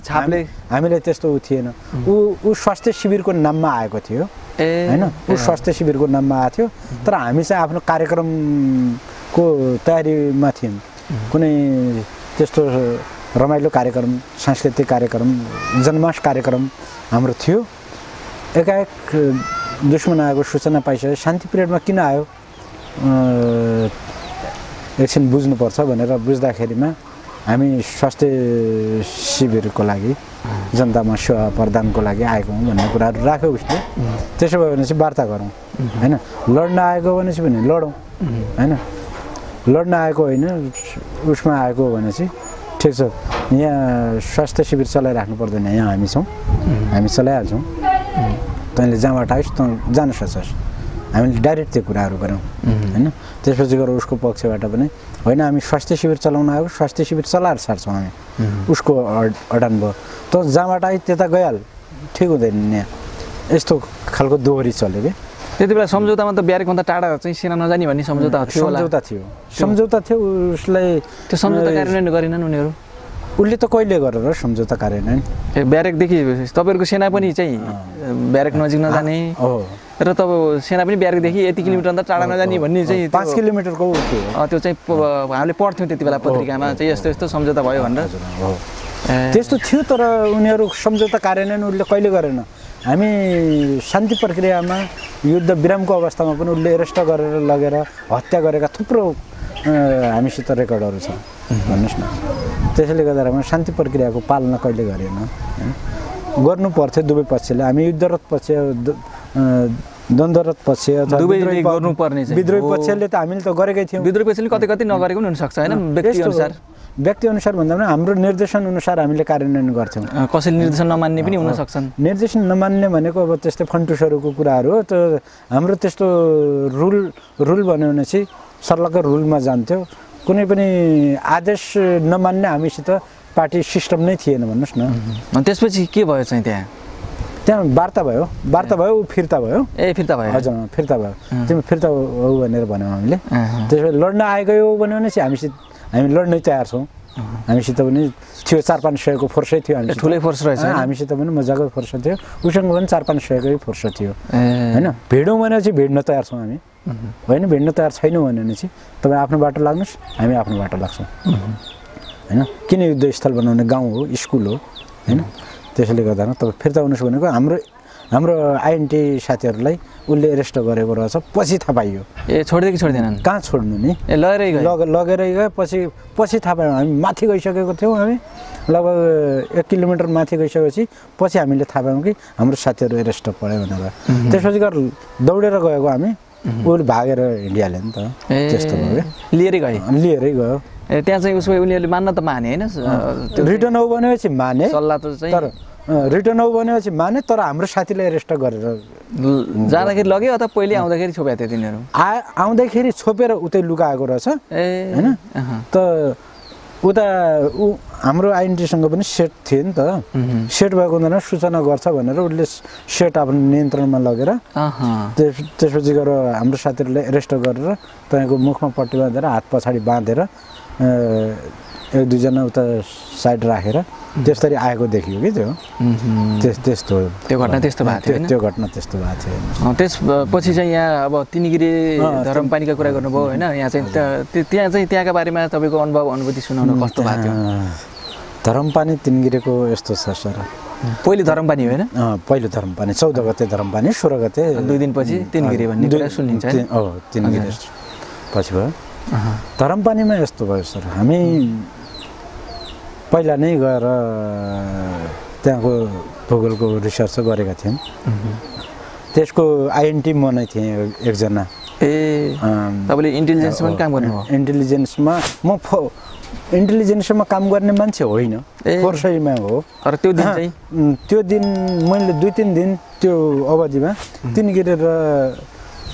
छापले हामी- हामीलाई त्यस्तो ऊ थिएन। ऊ ऊ स्वास्थ्य शिविरको नाममा आएको थियो। ए। होइन? ऊ स्वास्थ्य शिविरको नाममा आएको थियो। तर हामी चाहिँ आफ्नो कार्यक्रमको तयारीमा थियौँ। कुनै त्यस्तो रमाइलो कार्यक्रम सांस्कृतिक कार्यक्रम जनमास कार्यक्रम हाम्रो थियो। एकाएक दुश्मन आएको सूचना पाइसक्यो शान्ति पिरियडमा किन आयो? एकछिन बुझ्नुपर्छ भनेर बुझ्दाखेरिमा हामी स्वास्थ्य शिविरको लागि जनतामा सेवा प्रदानको लागि आएको हौँ भन्ने कुराहरू राख्यो उसले। त्यसो भयो भने चाहिँ वार्ता गरौँ होइन? लड्न आएको भनेपछि भने लडौँ होइन? लड्न आएको होइन उसमा आएको भने चाहिँ ठिक छ। यहाँ स्वास्थ्य शिविर चलाइराख्नु पर्दैन यहाँ हामी छौँ। हामी चलाइहाल्छौँ। तैँले जहाँबाट आइस् तँ जान सक्छस् हामीले डाइरेक्ट त्यो कुराहरू गऱ्यौँ होइन? त्यसपछि गएर उसको पक्षबाट पनि होइन हामी स्वास्थ्य शिविर चलाउन आएको स्वास्थ्य शिविर चलाएर सार्छौँ हामी। उसको अड- अडान भयो। त जहाँबाट आइ त्यता गइहाल। ठिक हुँदैन नि। यहाँ यस्तो खालको दोहोरी चल्यो कि। त्यति बेला सम्झौतामा त ब्यारेकभन्दा टाढा चाहिँ सेना नजाने भन्ने सम्झौता थियो सम्झौता थियो। सम्झौता थियो उसलाई त्यो सम्झौता कार्यान्वयन गरेनन् उनीहरू? उसले त कहिले गरेर सम्झौता कार्यान्वयन? ब्यारेकदेखि तपाईँहरूको सेना पनि चाहिँ ब्यारेक नजिक नजाने। हो। र तब सेना पनि ब्यारेकदेखि यति किलोमिटर टाढा नजाने भन्ने चाहिँ पाँच किलोमिटरको त्यो चाहिँ हामीले पढ्थ्यौँ त्यति बेला पत्रिकामा चाहिँ यस्तो यस्तो सम्झौता भयो भनेर। त्यस्तो थियो तर उनीहरू सम्झौता कार्यान्वयन उसले कहिले गरेन। हामी शान्ति प्रक्रियामा युद्ध विरामको अवस्थामा पनि उसले एरेस्ट गरेर लगेर हत्या गरेका थुप्रो हामीसित रेकर्डहरू छ। भन्नुहोस् न। त्यसैले गर्दा शान्ति प्रक्रियाको पालना कहिले गरेन होइन गर्नु पर्थ्यो दुवै पक्षले हामी युद्धरत पक्ष द्वन्द्वरत पक्ष दुवैले गर्नुपर्ने। विद्रोही। पक्षले त हामीले त गरेकै थियौँ। विद्रोह पछि कतै कतै नगरेको पनि हुनसक्छ होइन? व्यक्ति यस्तो हो। अनुसार। व्यक्ति अनुसार भन्दा पनि हाम्रो निर्देशन अनुसार हामीले कार्यान्वयन गर्थ्यौँ। कसैले निर्देशन नमान्ने पनि हुन सक्छन् निर्देशन नमान्ने भनेको अब त्यस्तै फन्टुसहरूको कुराहरू हो। त्यो हाम्रो त्यस्तो रुल रुल भन्यो भने चाहिँ सर्लक्क रुलमा जान्थ्यो। कुनै पनि आदेश नमान्ने हामीसित पार्टी सिस्टम नै थिएन भन्नुहोस् न। त्यसपछि के भयो चाहिँ त्यहाँ? त्यहाँ वार्ता भयो। वार्ता भयो ऊ फिर्ता भयो। ए फिर्ता भयो। हजुर फिर्ता भयो। तिमी फिर्ता हो भनेर भन्यौँ हामीले। त्यसपछि लड्न आएको हो भन्यो भने चाहिँ हामीसित हामी लड्नै तयार छौँ। हामीसित पनि थियो चार पाँच सयको फोर्सै थियो हामीसित ठुलै फोर्स रहेछ? हामीसित पनि मजाको फोर्स थियो। उसँग पनि चार पाँच सयकै फोर्स थियो। होइन? भिडौँ भने चाहिँ भिड्न तयार छौँ हामी। होइन? भिड्न तयार छैनौँ भने चाहिँ तपाईँ आफ्नो बाटो लाग्नुहोस् हामी आफ्नो बाटो लाग्छौँ। होइन? किन युद्धस्थल बनाउने गाउँ हो स्कुल हो? होइन? त्यसैले गर्दा तपाईँ फिर्ता हुनुहोस् भनेको हाम्रो हाम्रो आइएनटी साथीहरूलाई उसले एरेस्ट गरेको रहेछ पछि थाहा पाइयो। ए छोडिदियो कि छोडिदिएनन् कहाँ छोड्नु नि? ए लगेरै गयो। लग लगेरै गयो पछि पछि थाहा पायौँ। हामी माथि गइसकेको थियौँ हामी। लगभग एक किलोमिटर माथि गइसकेपछि पछि हामीले थाहा पायौँ कि हाम्रो साथीहरू एरेस्ट पऱ्यो भनेर। त्यसपछि गएर दौडेर गएको हामी। उसले भागेर हिँडिहाल्यो नि त। त्यस्तो भयो। लिएरै अनि लिएरै गयो। ए त्यहाँ चाहिँ उसो भए उनीहरूले मान्न त माने होइन रिटर्न हो भनेपछि माने सल्लाह त चाहिँ तर रिटर्न हो भनेपछि माने तर हाम्रो साथीलाई एरेस्ट गरेर जाँदाखेरि लग्यो अथवा पहिले आउँदाखेरि छोप्या थियो तिनीहरू? आ आउँदाखेरि छोपेर उतै लुकाएको रहेछ ए होइन? त उता ऊ हाम्रो आइएनटीसँग पनि सेट थियो नि त। सेट भएको हुँदैन सूचना गर्छ भनेर उसले सेट आफ्नो नियन्त्रणमा लगेर त्यसपछि गएर हाम्रो साथीहरूलाई एरेस्ट गरेर तपाईँको मुखमा पट्टी बाँधेर हात पछाडि बाँधेर एक दुईजना उता साइड राखेर त्यसरी आएको देखियो कि त्यो। त्यस त्यस्तो त्यो घटना त्यस्तो भएको थियो त्यो- घटना त्यस्तो भएको थियो त्यसपछि चाहिँ यहाँ अब तिनीगिरी धरमपानीका कुरा गर्नुभयो होइन? यहाँ चाहिँ त्या- त्यो- त्यहाँ चाहिँ त्यहाँका बारेमा तपाईँको अनुभव अनुभूति सुनाउन कस्तो भएको थियो? धरमपानी तिनगिरेको यस्तो छ सर। पहिले धरमपानी होइन? पहिलो धरमपानी चौध गते धरमपानी सोह्र गते दुई दिनपछि तिनगिरे भन्ने कुरा सुनिन्छ हो तिनगिरे पछि भयो। धरमपानीमा यस्तो भयो सर। हामी पहिला नै गएर त्यहाँको भूगोलको रिसर्च गरेका थियौँ। त्यसको आइएनटी म नै थिएँ एकजना। ए तपाईँले इन्टेलिजेन्समा पनि काम गर्नुभयो। इन्टेलिजेन्समा म फ इन्टेलिजेन्समा काम गर्ने मान्छे होइन। ए। फोर्सरीमा हो। तर त्यो दिन चाहिँ? त्यो दिन मैले दुई तिन दिन त्यो अवधिमा तिन गिरेर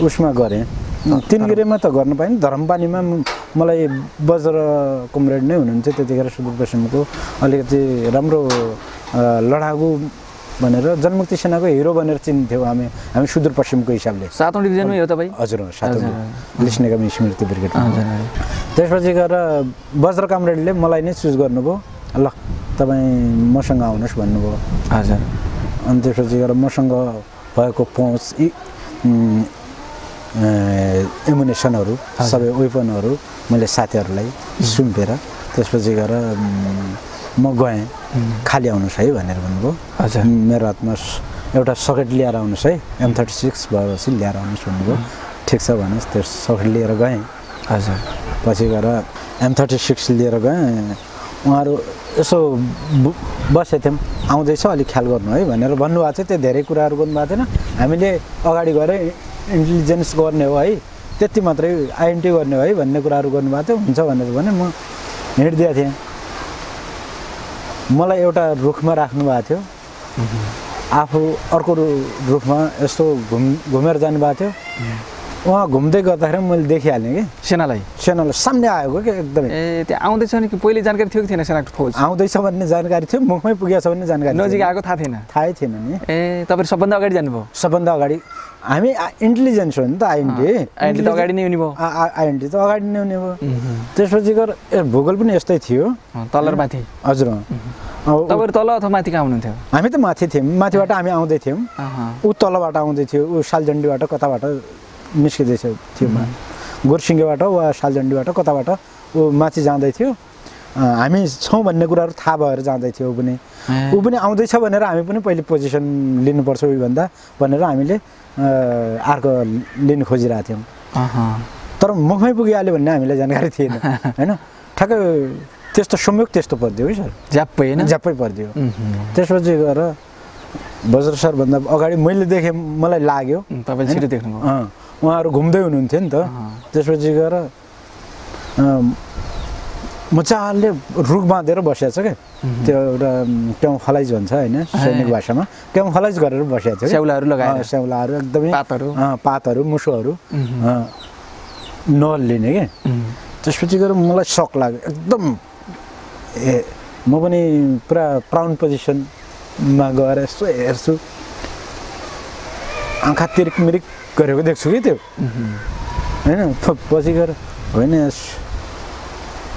उसमा गरेँ। तिन गिरेमा त गर्न पाइनँ धरमपानीमा मलाई बज्र कमरेड नै हुनुहुन्थ्यो त्यतिखेर सुदूरपश्चिमको अलिकति राम्रो अ, लडाकु भनेर जनमुक्ति सेनाको हिरो भनेर चिन्थ्यौँ हामी हामी सुदूरपश्चिमको हिसाबले। सातौँ डिभिजनमै हो तपाईँ हजुर सातौँ हजुर। लिस निगम स्मृति ब्रिगेड त्यसपछि गएर वज्र कामरेडले मलाई नै चुज गर्नुभयो। ल तपाईँ मसँग आउनुहोस् भन्नुभयो। हजुर। अनि त्यसपछि गएर मसँग भएको पहुँच एमुनेसनहरू सबै वेपनहरू मैले साथीहरूलाई सुम्पेर त्यसपछि गएर म गएँ। खाली आउनुहोस् है भनेर भन्नुभयो। हजुर। मेरो हातमा एउटा सकेट लिएर आउनुहोस् है। एम थर्टी सिक्स भएपछि ल्याएर आउनुहोस् भन्नुभयो। ठिक छ भन्नुहोस् त्यो सकेट लिएर गएँ। हजुर। पछि गएर एम थर्टी सिक्स लिएर गएँ। उहाँहरू यसो बसेको थियौँ। आउँदैछ अलिक ख्याल गर्नु है भनेर भन्नुभएको थियो। त्यो धेरै कुराहरू गर्नुभएको थिएन। हामीले अगाडि गएर इन्टेलिजेन्स गर्ने हो है त्यति मात्रै आइएनटी गर्ने हो है भन्ने कुराहरू गर्नुभएको थियो हुन्छ भनेर भने म हिँडिदिएको थिएँ। मलाई एउटा रुखमा राख्नु भएको थियो। आफू अर्को रुखमा यस्तो घुम घुमेर जानुभएको थियो। उहाँ घुम्दै गर्दाखेरि मैले देखिहालेँ कि। सेनालाई? सेनालाई सामने आएको कि एकदमै। ए त्यहाँ आउँदैछ नि कि पहिले जानकारी थियो कि थिएन सेनाको फौज आउँदैछ भन्ने जानकारी थियो मुखमै पुगेछ भन्ने जानकारी नजिक। आएको थाहा थिएन। थाहै थिएन नि। ए तपाईँहरू सबभन्दा अगाडि जानुभयो? सबभन्दा अगाडि हामी इन्टेलिजेन्स हो नि त आइएनटी आइएनटी त अगाडि नै हुने भयो। आइएनटी त अगाडि नै हुने भयो। त्यसपछि गएर भूगोल पनि यस्तै थियो। अँ, तल र माथि। हजुर। तपाईँहरू तल अथवा माथि कहाँ हुनुहुन्थ्यो? हामी त माथि थियौँ। माथिबाट हामी आउँदै थियौँ। ऊ तलबाट आउँदै थियो। ऊ सालजन्डीबाट कताबाट निस्किँदै थियो। गोरसिङ्गेबाट वा सालजन्डीबाट कताबाट ऊ माथि जाँदै थियो। हामी छौँ भन्ने कुराहरू थाहा भएर जाँदै थियो ऊ पनि ऊ पनि आउँदैछ भनेर हामी पनि पहिले पोजिसन लिनुपर्छ उहीभन्दा भनेर हामीले अर्को लिन खोजिरहेको थियौँ। तर मुखमै पुगिहाल्यो भन्ने हामीलाई जानकारी थिएन होइन? ठ्याक्कै त्यस्तो संयोग त्यस्तो परिदियो है सर। झ्याप्पै होइन? झ्याप्पै परिदियो। उम्, त्यसपछि गएर बज्र सरभन्दा अगाडि मैले देखेँ मलाई लाग्यो। तपाईँले छिटो देख्नुभयो। अँ, उहाँहरू घुम्दै हुनुहुन्थ्यो नि त। त्यसपछि गएर मजाले रुख बाँधेर बसिएको छ क्या त्यो एउटा ट्याउ फलाइज भन्छ होइन सैनिक भाषामा। ट्याउ फलाइज गरेर थियो क्या। स्याउलाहरू लगाएर। स्याउलाहरू एकदमै। पातहरू। पातहरू मुसोहरू। नलिने क्या उम्, त्यसपछि गएर मलाई सक लाग्यो। एकदम ए म पनि पुरा प्राउन्ड पोजिसनमा गएर यसो हेर्छु। आँखा तिरिक मिरिक गरेको देख्छु कि त्यो। होइन पछि गएर होइन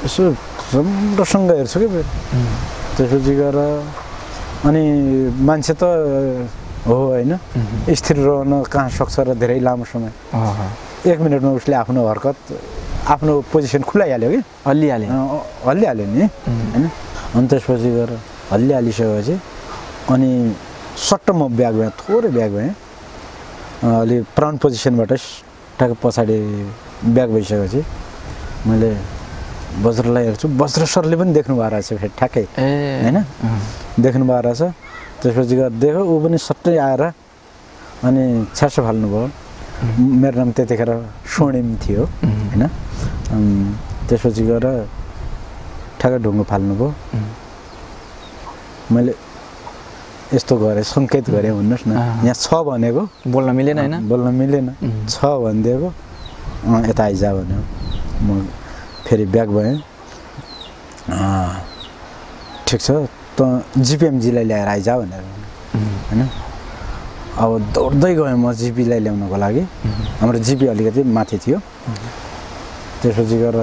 यसो राम्रोसँग हेर्छु कि त्यसपछि गएर अनि मान्छे त हो होइन। स्थिर रहन कहाँ सक्छ र धेरै लामो समय। एक मिनटमा उसले आफ्नो हरकत आफ्नो पोजिसन खुलाइहाल्यो कि? हल्लिहाले अँ, हल्लिहाल्यो नि। होइन? अनि त्यसपछि गएर हल्लिहालिसकेपछि अनि सट्ट म ब्याग भएँ थोरै ब्याग भएँ। अलि प्राउन्ड पोजिसनबाट ठ्याक्क पछाडि ब्याग भइसकेपछि मैले वज्रलाई हेर्छु। वज्र सरले पनि देख्नु भएको रहेछ फेरि ठ्याक्कै। होइन। देख्नु भएको रहेछ। त्यसपछि गएर देख्यो ऊ पनि सट्टै आएर अनि छ्यासो फाल्नुभयो। मेरो नाम त्यतिखेर स्वर्णिम थियो होइन? त्यसपछि गएर ठ्याक्कै ढुङ्गो फाल्नुभयो। मैले यस्तो गरेँ सङ्केत गरेँ भन्नुहोस् न। यहाँ छ भनेको। बोल्न मिलेन होइन? बोल्न मिलेन. छ भनिदिएको। यता आइज भन्यो। म फेरि ब्याक भएँ। ठिक छ त जिपिएमजीलाई ल्याएर आइज भनेर। होइन? अब दौड्दै गएँ म जिपीलाई ल्याउनको लागि। हाम्रो जिपी अलिकति माथि थियो। त्यसपछि गएर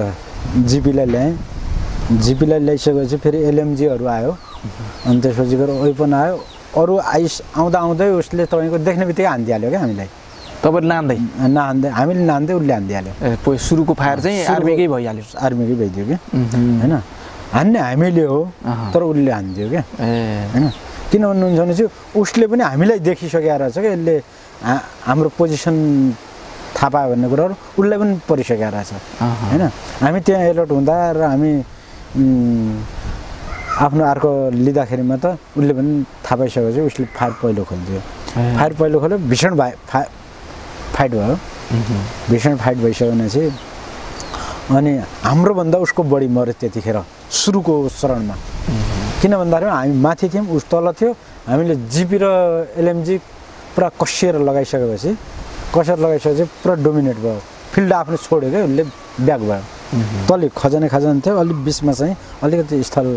जिपीलाई ल्याएँ। जिपीलाई ल्याइसकेपछि फेरि एलएमजीहरू आयो। अनि त्यसपछि गएर वेपन आयो। अरू आइस आउँदा आउँदै उसले तपाईँको देख्ने बित्तिकै हानिदिइहाल्यो क्या हामीलाई। तपाईँहरू नान्दै? नहान्दै हामीले नान्दै उसले हानिदिइहाल्यो ए, सुरुको फायर चाहिँ आर्मीकै भइहाल्यो। आर्मीकै भइदियो क्या. होइन? हान्ने हामीले हो। तर उसले हानिदियो क्या होइन? किन भन्नुहुन्छ भने चाहिँ उसले पनि हामीलाई देखिसकेको रहेछ क्या यसले हाम्रो पोजिसन थाहा पायो भन्ने कुराहरू उसलाई पनि परिसकेको रहेछ। होइन? हामी त्यहाँ एलर्ट हुँदा र हामी आफ्नो अर्को लिँदाखेरिमा त उसले पनि थाहा पाइसकेपछि उसले फायर पहिलो खोलिदियो। फायर पहिलो खोल्यो भीषण भा फा फाइट भयो. भीषण फाइट भइसकेपछि अनि हाम्रोभन्दा उसको बढी मऱ्यो त्यतिखेर सुरुको चरणमा। किन भन्दाखेरि हामी माथि थियौँ उस तल थियो। हामीले जिपी र एलएमजी पुरा कसिएर लगाइसकेपछि कसेर लगाइसकेपछि पुरा डोमिनेट भयो। फिल्ड आफ्नो छोड्यो क्या उसले ब्याक भयो। तलि खजाने खजाना थियो अलिक बिचमा चाहिँ अलिकति स्थल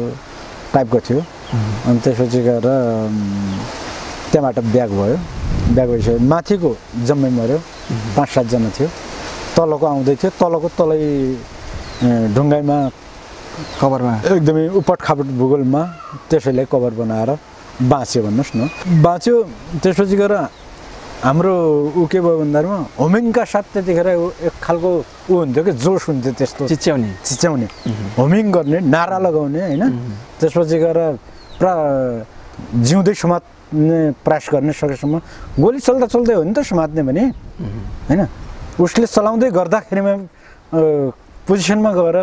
टाइपको थियो। अनि त्यसपछि गएर त्यहाँबाट ब्याग भयो। ब्याग भइसक्यो माथिको जम्मै मऱ्यो। पाँच सातजना थियो। तलको आउँदै थियो। तलको तलै ढुङ्गाइमा कभरमा? एकदमै उपट खापट भूगोलमा त्यसैलाई कभर बनाएर बाँच्यो भन्नुहोस् न। बाँच्यो। त्यसपछि गएर हाम्रो ऊ के भयो भन्दामा होमिङका साथ त्यतिखेर एक खालको ऊ हुन्थ्यो कि जोस हुन्थ्यो त्यस्तो। चिच्याउने। चिच्याउने। होमिङ गर्ने नारा लगाउने होइन? त्यसपछि गएर पुरा जिउँदै समात्ने प्रयास गर्ने सकेसम्म। गोली चल्दा चल्दै हो नि त समात्ने भने होइन? उसले चलाउँदै गर्दाखेरिमा पोजिसनमा गएर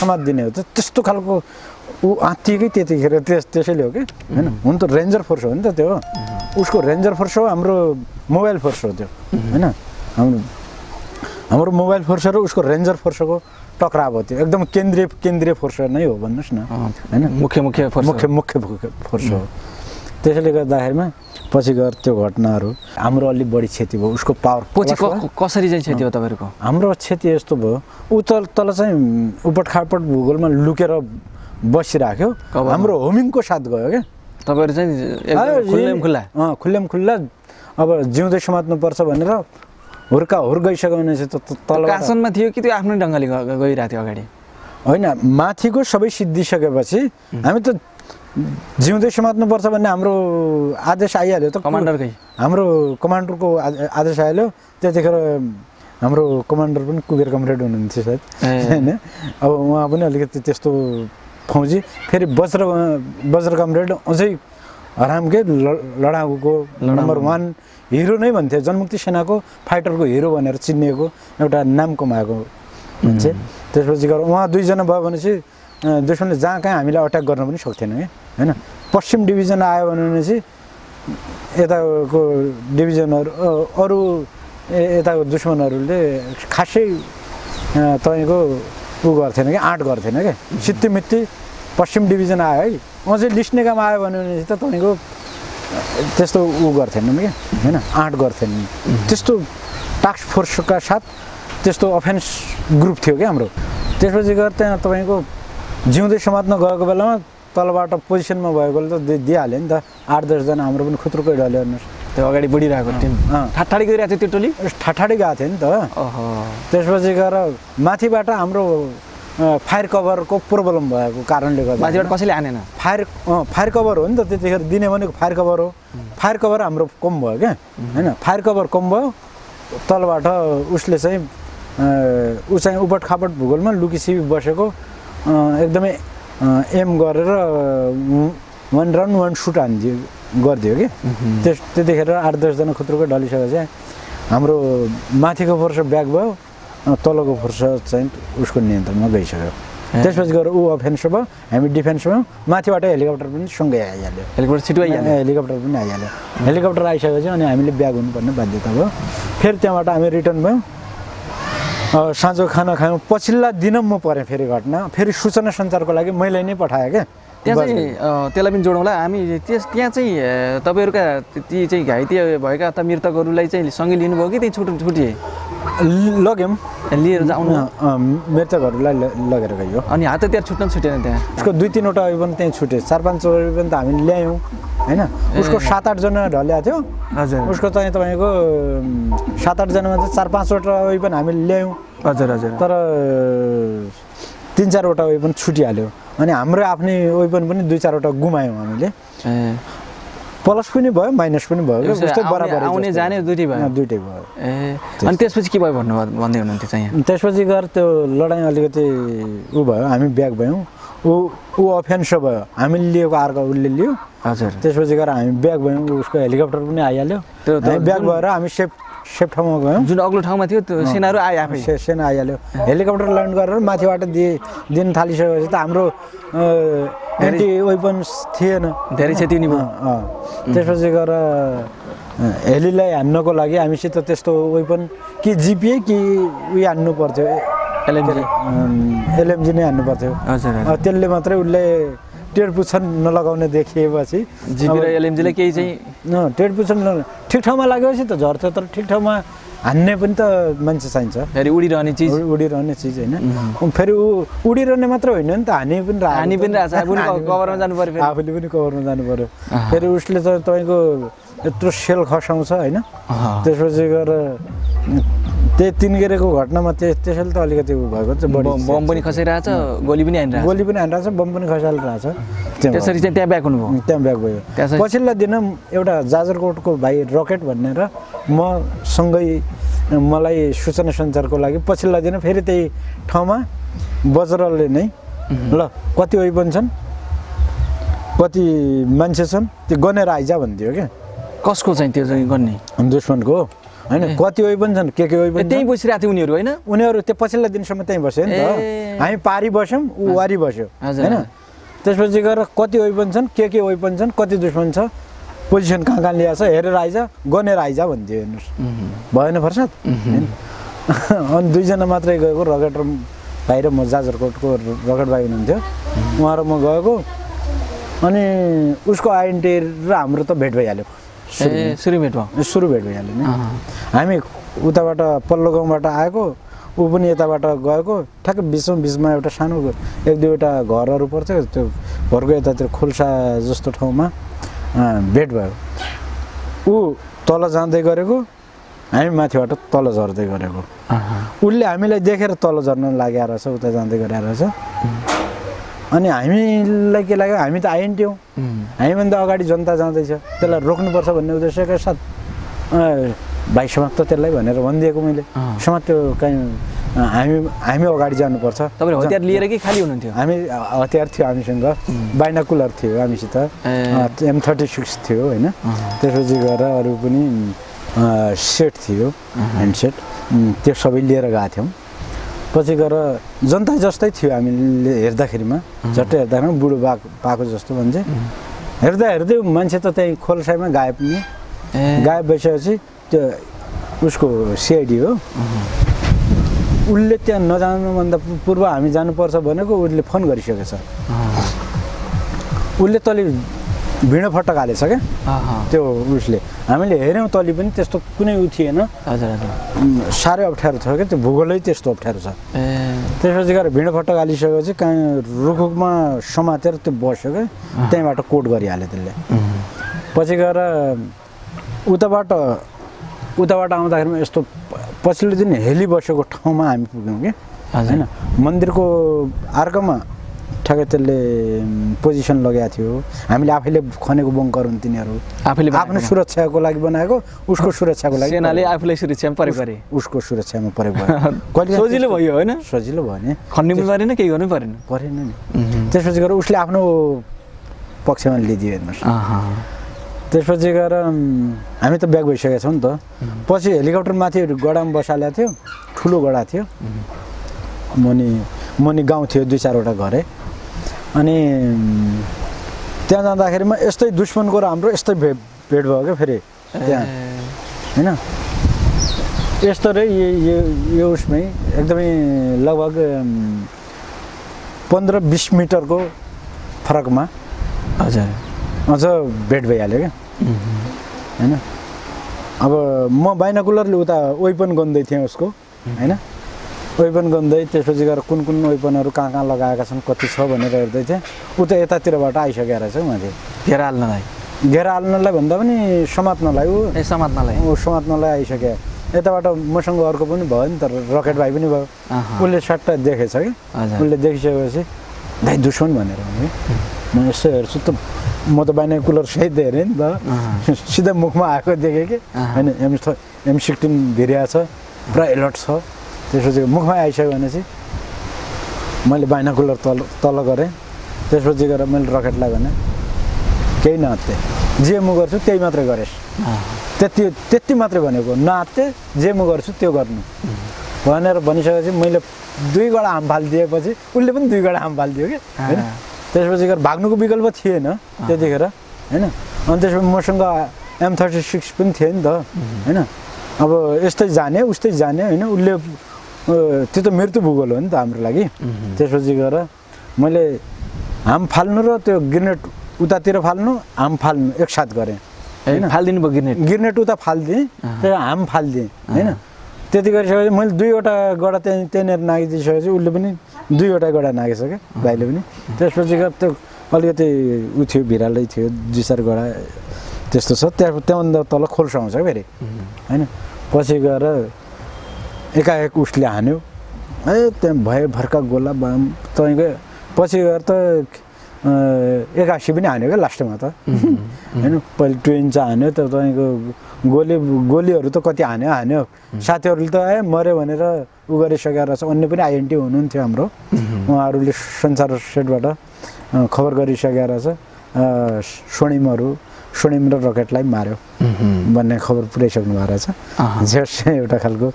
समातिदिने हो त। त्यस्तो खालको ऊ आँतिएकै त्यतिखेर त्यस त्यसैले हो कि? होइन? हुन त रेन्जर फोर्स हो नि त त्यो। उसको रेन्जर फोर्स हो हाम्रो मोबाइल फोर्स हो त्यो। होइन? हाम्रो हाम्रो मोबाइल फोर्स र उसको रेन्जर फोर्सको टक्राव हो त्यो। एकदम केन्द्रीय केन्द्रीय फोर्स नै हो भन्नुहोस् न। होइन? मुख्य मुख्य फोर्स मुख्य मुख्य फोर्स हो। त्यसैले गर्दाखेरिमा पछि गएर त्यो घटनाहरू हाम्रो अलिक बढी क्षति भयो। उसको पावर पछि भयो। कसरी चाहिँ क्षति हो तपाईँहरूको? हाम्रो क्षति यस्तो भयो ऊ तल तल चाहिँ उपट खापट भूगोलमा लुकेर बसिराख्यो। हाम्रो होमिङको साथ गयो क्या। तपाईँहरू चाहिँ खुल्ला अँ खुल्लेम खुल्ला। अब जिउँदै समात्नुपर्छ भनेर हुर्का हुर गइसक्यो भने चाहिँ तल कासनमा थियो कि त्यो आफ्नै ढङ्गले गइरहेको थियो अगाडि? होइन माथिको सबै सिद्धिसकेपछि हामी त जिउँदै समात्नुपर्छ भन्ने हाम्रो आदेश आइहाल्यो त। कमान्डरकै हाम्रो कमान्डरको आदेश आइहाल्यो। त्यतिखेर हाम्रो कमान्डर पनि कुबेर कमरेड हुनुहुन्थ्यो सायद। होइन? अब उहाँ पनि अलिकति त्यस्तो फौजी। फेरि वज्र वज्र कमरेड अझै हरामकै लडाकुको नम्बर वान हिरो नै भन्थ्यो। जनमुक्ति सेनाको फाइटरको हिरो भनेर चिनिएको एउटा नाम कमाएको मान्छे। त्यसपछि गएर उहाँ दुईजना भयो भने चाहिँ अँ, दुश्मनले जहाँ कहाँ हामीलाई अट्याक गर्न पनि सक्थेन क्या होइन? पश्चिम डिभिजन आयो भने चाहिँ यताको डिभिजनहरू अरू यताको दुश्मनहरूले खासै तपाईँको ऊ गर्थेन क्या आँट गर्थेन क्या सित्तिमित्ति पश्चिम डिभिजन आयो है? अझै लिस्ने काम आयो भने चाहिँ त तपाईँको त्यस्तो ऊ गर्थेनन् क्या होइन? आँट गर्थेन। त्यस्तो टास्क फोर्सका साथ त्यस्तो अफेन्स ग्रुप थियो क्या हाम्रो। त्यसपछि गएर त्यहाँ तपाईँको जिउँदै समात्न गएको बेलामा तलबाट पोजिसनमा भएकोले त दिइहाल्यो नि त। आठ दसजना हाम्रो पनि खुत्रुकै ढल्यो हेर्नुहोस्। त्यो अगाडि बढिरहेको टिम। अँ। ठाडी गइरहेको थियो त्यो टोली? ठाठाडी गएको थियो नि त। त्यसपछि गएर माथिबाट हाम्रो फायर कभरको प्रोब्लम भएको कारणले गर्दा। माथिबाट कसैले आनेन फायर फायर कभर हो नि त त्यतिखेर। दिने भनेको फायर कभर हो। फायर कभर हाम्रो कम भयो क्या। होइन? फायर कभर कम भयो तलबाट उसले चाहिँ ऊ चाहिँ उपट खापट भूगोलमा लुकिसिपी बसेको एकदमै एम गरेर वान राउन्ड वान सुट हानिदियो गरिदियो कि? त्यस त्यतिखेर आठ दसजना खुत्रुकै ढलिसकेपछि हाम्रो माथिको फोर्स ब्याक भयो तलको फोर्स चाहिँ उसको नियन्त्रणमा गइसक्यो। त्यसपछि गएर ऊ अफेन्स भयो हामी डिफेन्स भयौँ। माथिबाट हेलिकप्टर पनि सँगै आइहाल्यो। हेलिकप्टर छिटो आइहाल्यो। हेलिकप्टर पनि आइहाल्यो। हेलिकप्टर आइसकेपछि अनि हामीले ब्याग हुनुपर्ने बाध्यता भयो। फेरि त्यहाँबाट हामी रिटर्न भयौँ। साँझो खाना खायौँ पछिल्ला दिन म परेँ फेरि घटना। फेरि सूचना सञ्चारको लागि मैले नै पठाएँ क्या त्यहाँ चाहिँ त्यसलाई पनि जोडौँला। हामी त्यस त्यहाँ चाहिँ तपाईँहरूका ती चाहिँ घाइते भएका अथवा मृतकहरूलाई चाहिँ सँगै लिनुभयो कि त्यही छुट छुटिए लग्यौँ लिएर अ, मृतकहरूलाई लगेर गयो अनि हात हतियार छुट्न छुटेन त्यहाँ। उसको दुई तिनवटा उयो पनि त्यहीँ छुट्यो चार पाँचवटा उयो पनि त हामीले ल्यायौँ होइन? उसको सात आठजना ढल्या थियो। हजुर। उसको चाहिँ तपाईँको सात आठजनामा चाहिँ चार पाँचवटा उयो पनि हामीले ल्यायौँ। हजुर हजुर। तर तिन चारवटा उयो पनि छुटिहाल्यो। अनि हाम्रो आफ्नै उयो पनि दुई चारवटा गुमायौँ हामीले। प्लस पनि भयो माइनस पनि भयो। बराबर आउने जाने दुइटै भयो? दुइटै भयो। ए। अनि त्यसपछि के भयो भन्नु भन्दै हुनुहुन्थ्यो चाहिँ त्यसपछि गएर त्यो लडाइँ अलिकति ऊ भयो हामी ब्याग भयौँ। ऊ ऊ अफेन्स भयो। हामीले लिएको अर्को उसले लियो। हजुर। त्यसपछि गएर हामी ब्याग भयौँ। उसको हेलिकप्टर पनि आइहाल्यो। ब्याग भएर हामी सेफ सेफ ठाउँमा गयौँ। जुन अग्लो ठाउँमा थियो त्यो सेनाहरू आए आफै। से- सेना आइहाल्यो। हेलिकप्टर ल्यान्ड गरेर माथिबाट दिए दिन थालिसकेपछि त हाम्रो एन्टी वेपन्स थिएन। धेरै क्षति भयो। अँ। त्यसपछि गएर हेलीलाई हान्नको लागि हामीसित त्यस्तो वेपन कि जिपिए कि उयो हान्नु पर्थ्यो। एलएमजी एलएमजी नै हान्नु पर्थ्यो। त्यसले मात्रै उसले टेड पुछन नलगाउने देखिएपछि जिपी र एलएमजीलाई केही चाहिँ ठिक ठाउँमा लागेपछि त झर्थ्यो तर ठिक ठाउँमा हान्ने पनि त मान्छे चाहिन्छ। फेरि उडिरहने चिज। उडी- उडिरहने चिज होइन। फेरि ऊ उडिरहने मात्र होइन नि त हानि पनि हानि पनि कभरमा जानु पऱ्यो फेरि। आफूले पनि कभरमा जानु पऱ्यो फेरि उसले त तपाईँको यत्रो सेल खसाउँछ होइन। त्यसपछि गएर त्यही तिनगेरेको घटनामा त्यो त्यसैले त अलिकति भएको बम पनि खसाइरहेछ गोली पनि हानिरहेछ। गोली पनि हानिरहेको छ बम पनि खसालिरहेको छ त्यो भयो। त्यसरी चाहिँ त्यहाँ ब्याक हुनुभयो। त्यहाँ ब्याग भयो। पछिल्ला दिन एउटा जाजरकोटको भाइ रकेट भनेर म सँगै मलाई सूचना सञ्चारको लागि पछिल्ला दिन फेरि त्यही ठाउँमा वज्रले नै ल कति वेपन छन् कति मान्छे छन् त्यो गनेर आइज भन्थ्यो क्या। कसको चाहिँ त्यो चाहिँ गर्ने? दुश्मनको। होइन कति वेपन छन् के के ए, वेपन त्यहीँ बसिरहेको थियो उनीहरू होइन? उनीहरू त्यो पछिल्ला दिनसम्म त्यहीँ बस्यो नि त। हामी पारी बस्यौँ ऊ वारी बस्यो होइन। त्यसपछि गएर कति वेपन छन् के के वेपन छन् कति दुश्मन छ पोजिसन कहाँ कहाँ ल्याएको छ हेरेर आइज गनेर आइज भन्थ्यो हेर्नुहोस्। भएन फर्साद? होइन? अनि दुईजना मात्रै गएको रकेट र भाइ र म जाजरकोटको रकेट भाइ हुनुहुन्थ्यो। उहाँ र म गएको। अनि उसको आइडेन्टी र हाम्रो त भेट भइहाल्यो। ए सुरु भेट भइहाल्यो नि। हामी उताबाट पल्लो गाउँबाट आएको ऊ पनि यताबाट गएको ठ्याक्क बिचमा बिचमा एउटा सानो एक दुईवटा घरहरू पर्थ्यो त्यो घरको यतातिर खोल्सा जस्तो ठाउँमा भेट भयो। ऊ तल जाँदै गरेको हामी माथिबाट तल झर्दै गरेको। उसले हामीलाई देखेर तल झर्न लागेको रहेछ उता जाँदै गरेको रहेछ अनि हामीलाई के लाग्यो? हामी त आइन्ट्यौँ हामीभन्दा अगाडि जनता जाँदैछ। त्यसलाई रोक्नुपर्छ भन्ने उद्देश्यका साथ भाइ समात्त त्यसलाई भनेर भनिदिएको मैले। समात्यो कहीँ हामी हामी अगाडि जानुपर्छ। तपाईँले हतियार लिएर कि खाली हुनुहुन्थ्यो? हामी हतियार थियो हामीसँग। बाइनाकुलर थियो हामीसित। एम थर्टी सिक्स थियो होइन? त्यसपछि गएर अरू पनि सेट थियो ह्यान्ड सेट उम्, त्यो सबै लिएर गएको थियौँ। पछि गएर जनता जस्तै थियो हामीले हेर्दाखेरिमा। झट्टै हेर्दाखेरिमा बुढो बा पाएको जस्तो भन्छ हेर्दा हेर्दै मान्छे त त्यहीँ खोलसाइमा गायब नि गायब भइसकेपछि त्यो उसको सिआइडी हो। उसले त्यहाँ नजानुभन्दा पूर्व हामी जानुपर्छ भनेको उसले फोन गरिसकेछ। उसले तलि भिडो फटक हालेछ क्या? त्यो उसले। हामीले हेऱ्यौँ तलि पनि त्यस्तो कुनै उ थिएन। हजुर साह्रै अप्ठ्यारो छ क्या त्यो भूगोलै त्यस्तो अप्ठ्यारो छ। त्यसपछि गएर भिडो फटक हालिसकेपछि कहाँ रुखमा समातेर त्यो बस्यो क्या त्यहीँबाट कोट गरिहाल्यो त्यसले। पछि गएर उताबाट उताबाट आउँदाखेरिमा यस्तो पछिल्लो दिन हेली बसेको ठाउँमा हामी पुग्यौँ कि। होइन? मन्दिरको अर्कोमा ठ्याक्कै त्यसले पोजिसन लगाएको थियो। हामीले आफैले खनेको बङ्कर हुन् तिनीहरू। आफैले आफ्नो सुरक्षाको लागि बनाएको उसको सुरक्षाको लागि सेनाले आफूलाई सुरक्षामा प्रयोग गरे। उसको सुरक्षामा प्रयोग कहिले सजिलो भयो होइन? सजिलो भयो नि। खन्ने पनि परेन केही गर्नु परेन। परेन नि। त्यसपछि गएर उसले आफ्नो पक्षमा लिइदियो हेर्नुहोस्। त्यसपछि गएर हामी त ब्याग भइसकेका छौँ नि त। पछि हेलिकप्टर माथि गडामा बसालेको थियो ठुलो गडा थियो। अनि मुनि गाउँ थियो दुई चारवटा घरै। अनि त्यहाँ जाँदाखेरिमा यस्तै दुश्मनको र हाम्रो यस्तै भे भेट भयो क्या फेरि त्यहाँ। होइन? यस्तो रे यो यो यो उसमै एकदमै लगभग पन्ध्र बिस मिटरको फरकमा हजुर। अझ भेट भइहाल्यो क्या। होइन? अब म बाइनाकुलरले उता वेपन गन्दै थिएँ उसको। होइन? वेपन गन्दै त्यसपछि गएर कुन कुन वेपनहरू कहाँ कहाँ लगाएका छन् कति छ भनेर हेर्दै थिएँ। उता यतातिरबाट आइसकेको रहेछ माथि। घेर हाल्नलाई घेरा हाल्नलाई भन्दा पनि समात्नलाई ऊ। ए समात्नलाई। ऊ समात्नलाई आइसक्यो यताबाट मसँग अर्को पनि भयो नि त रकेट भाइ पनि भयो। उसले सट्टा देखेछ कि। उसले देखिसकेपछि दाइ दुश्मन भनेर भने म यसो हेर्छु त म त बाहिर कुलर सहित हेरेँ नि त। सिधा मुखमा आएको देखेँ कि। होइन एम एम सिक्सटिन भिरिया छ पुरा एलर्ट छ। त्यसपछि मुखमा आइसक्यो भनेपछि मैले बाइना कुलर तल तल गरेँ। त्यसपछि गएर मैले रकेटलाई भने केही नहत्ते जे म गर्छु त्यही मात्रै गरेस्। त्यति त्यति मात्रै भनेको नआत्ते जे म गर्छु त्यो गर्नु। भनेर भनिसकेपछि मैले दुई गडा हाम फालिदिएपछि उसले पनि दुई गडा हाम फालिदियो कि? होइन। त्यसपछि गएर भाग्नुको विकल्प थिएन त्यतिखेर होइन? अनि त्यसपछि मसँग एम थर्टी सिक्स पनि थियो नि त होइन? अब यस्तै जाने उस्तै जाने होइन? उसले त्यो त मृत्यु भूगोल हो नि त हाम्रो लागि। त्यसपछि गएर मैले हाम फाल्नु र त्यो ग्रेनेड उतातिर फाल्नु हाम फाल्नु एकसाथ गरेँ। ए फालिदिनु भयो गिर्नेट गिर्नेट उता फालिदिएँ त्यहाँ हाम फालिदिएँ होइन? त्यति गरिसकेपछि मैले दुईवटा गडा त्यहाँ त्यहाँनिर नागिदिइसकेपछि उसले पनि दुईवटा गडा नागिसक्यो भाइले पनि। त्यसपछि गएर त्यो अलिकति उ थियो भिरालै थियो दुई चार गडा त्यस्तो छ। त्यहाँ त्यहाँभन्दा तल खोल्साउँछ क्या फेरि होइन? पछि गएर एकाएक उसले हान्यो। ए त्यहाँ भयो भर्खा गोला बाम तपाईँको पछि गएर त एकासी पनि हान्यो क्या लास्टमा त। होइन पहिले इन्च हान्यो त तपाईँको गोली गोलीहरू त कति हान्यो हान्यो। साथीहरूले त ए मऱ्यो भनेर उ गरिसकेर रहेछ अन्य पनि आइएनटी हुनुहुन्थ्यो हाम्रो। उहाँहरूले संसार सेटबाट खबर गरिसकेर रहेछ स्वर्णिमहरू स्वर्णिम र रकेटलाई मार्यो। भन्ने खबर पुऱ्याइसक्नु भएको रहेछ। झेस एउटा खालको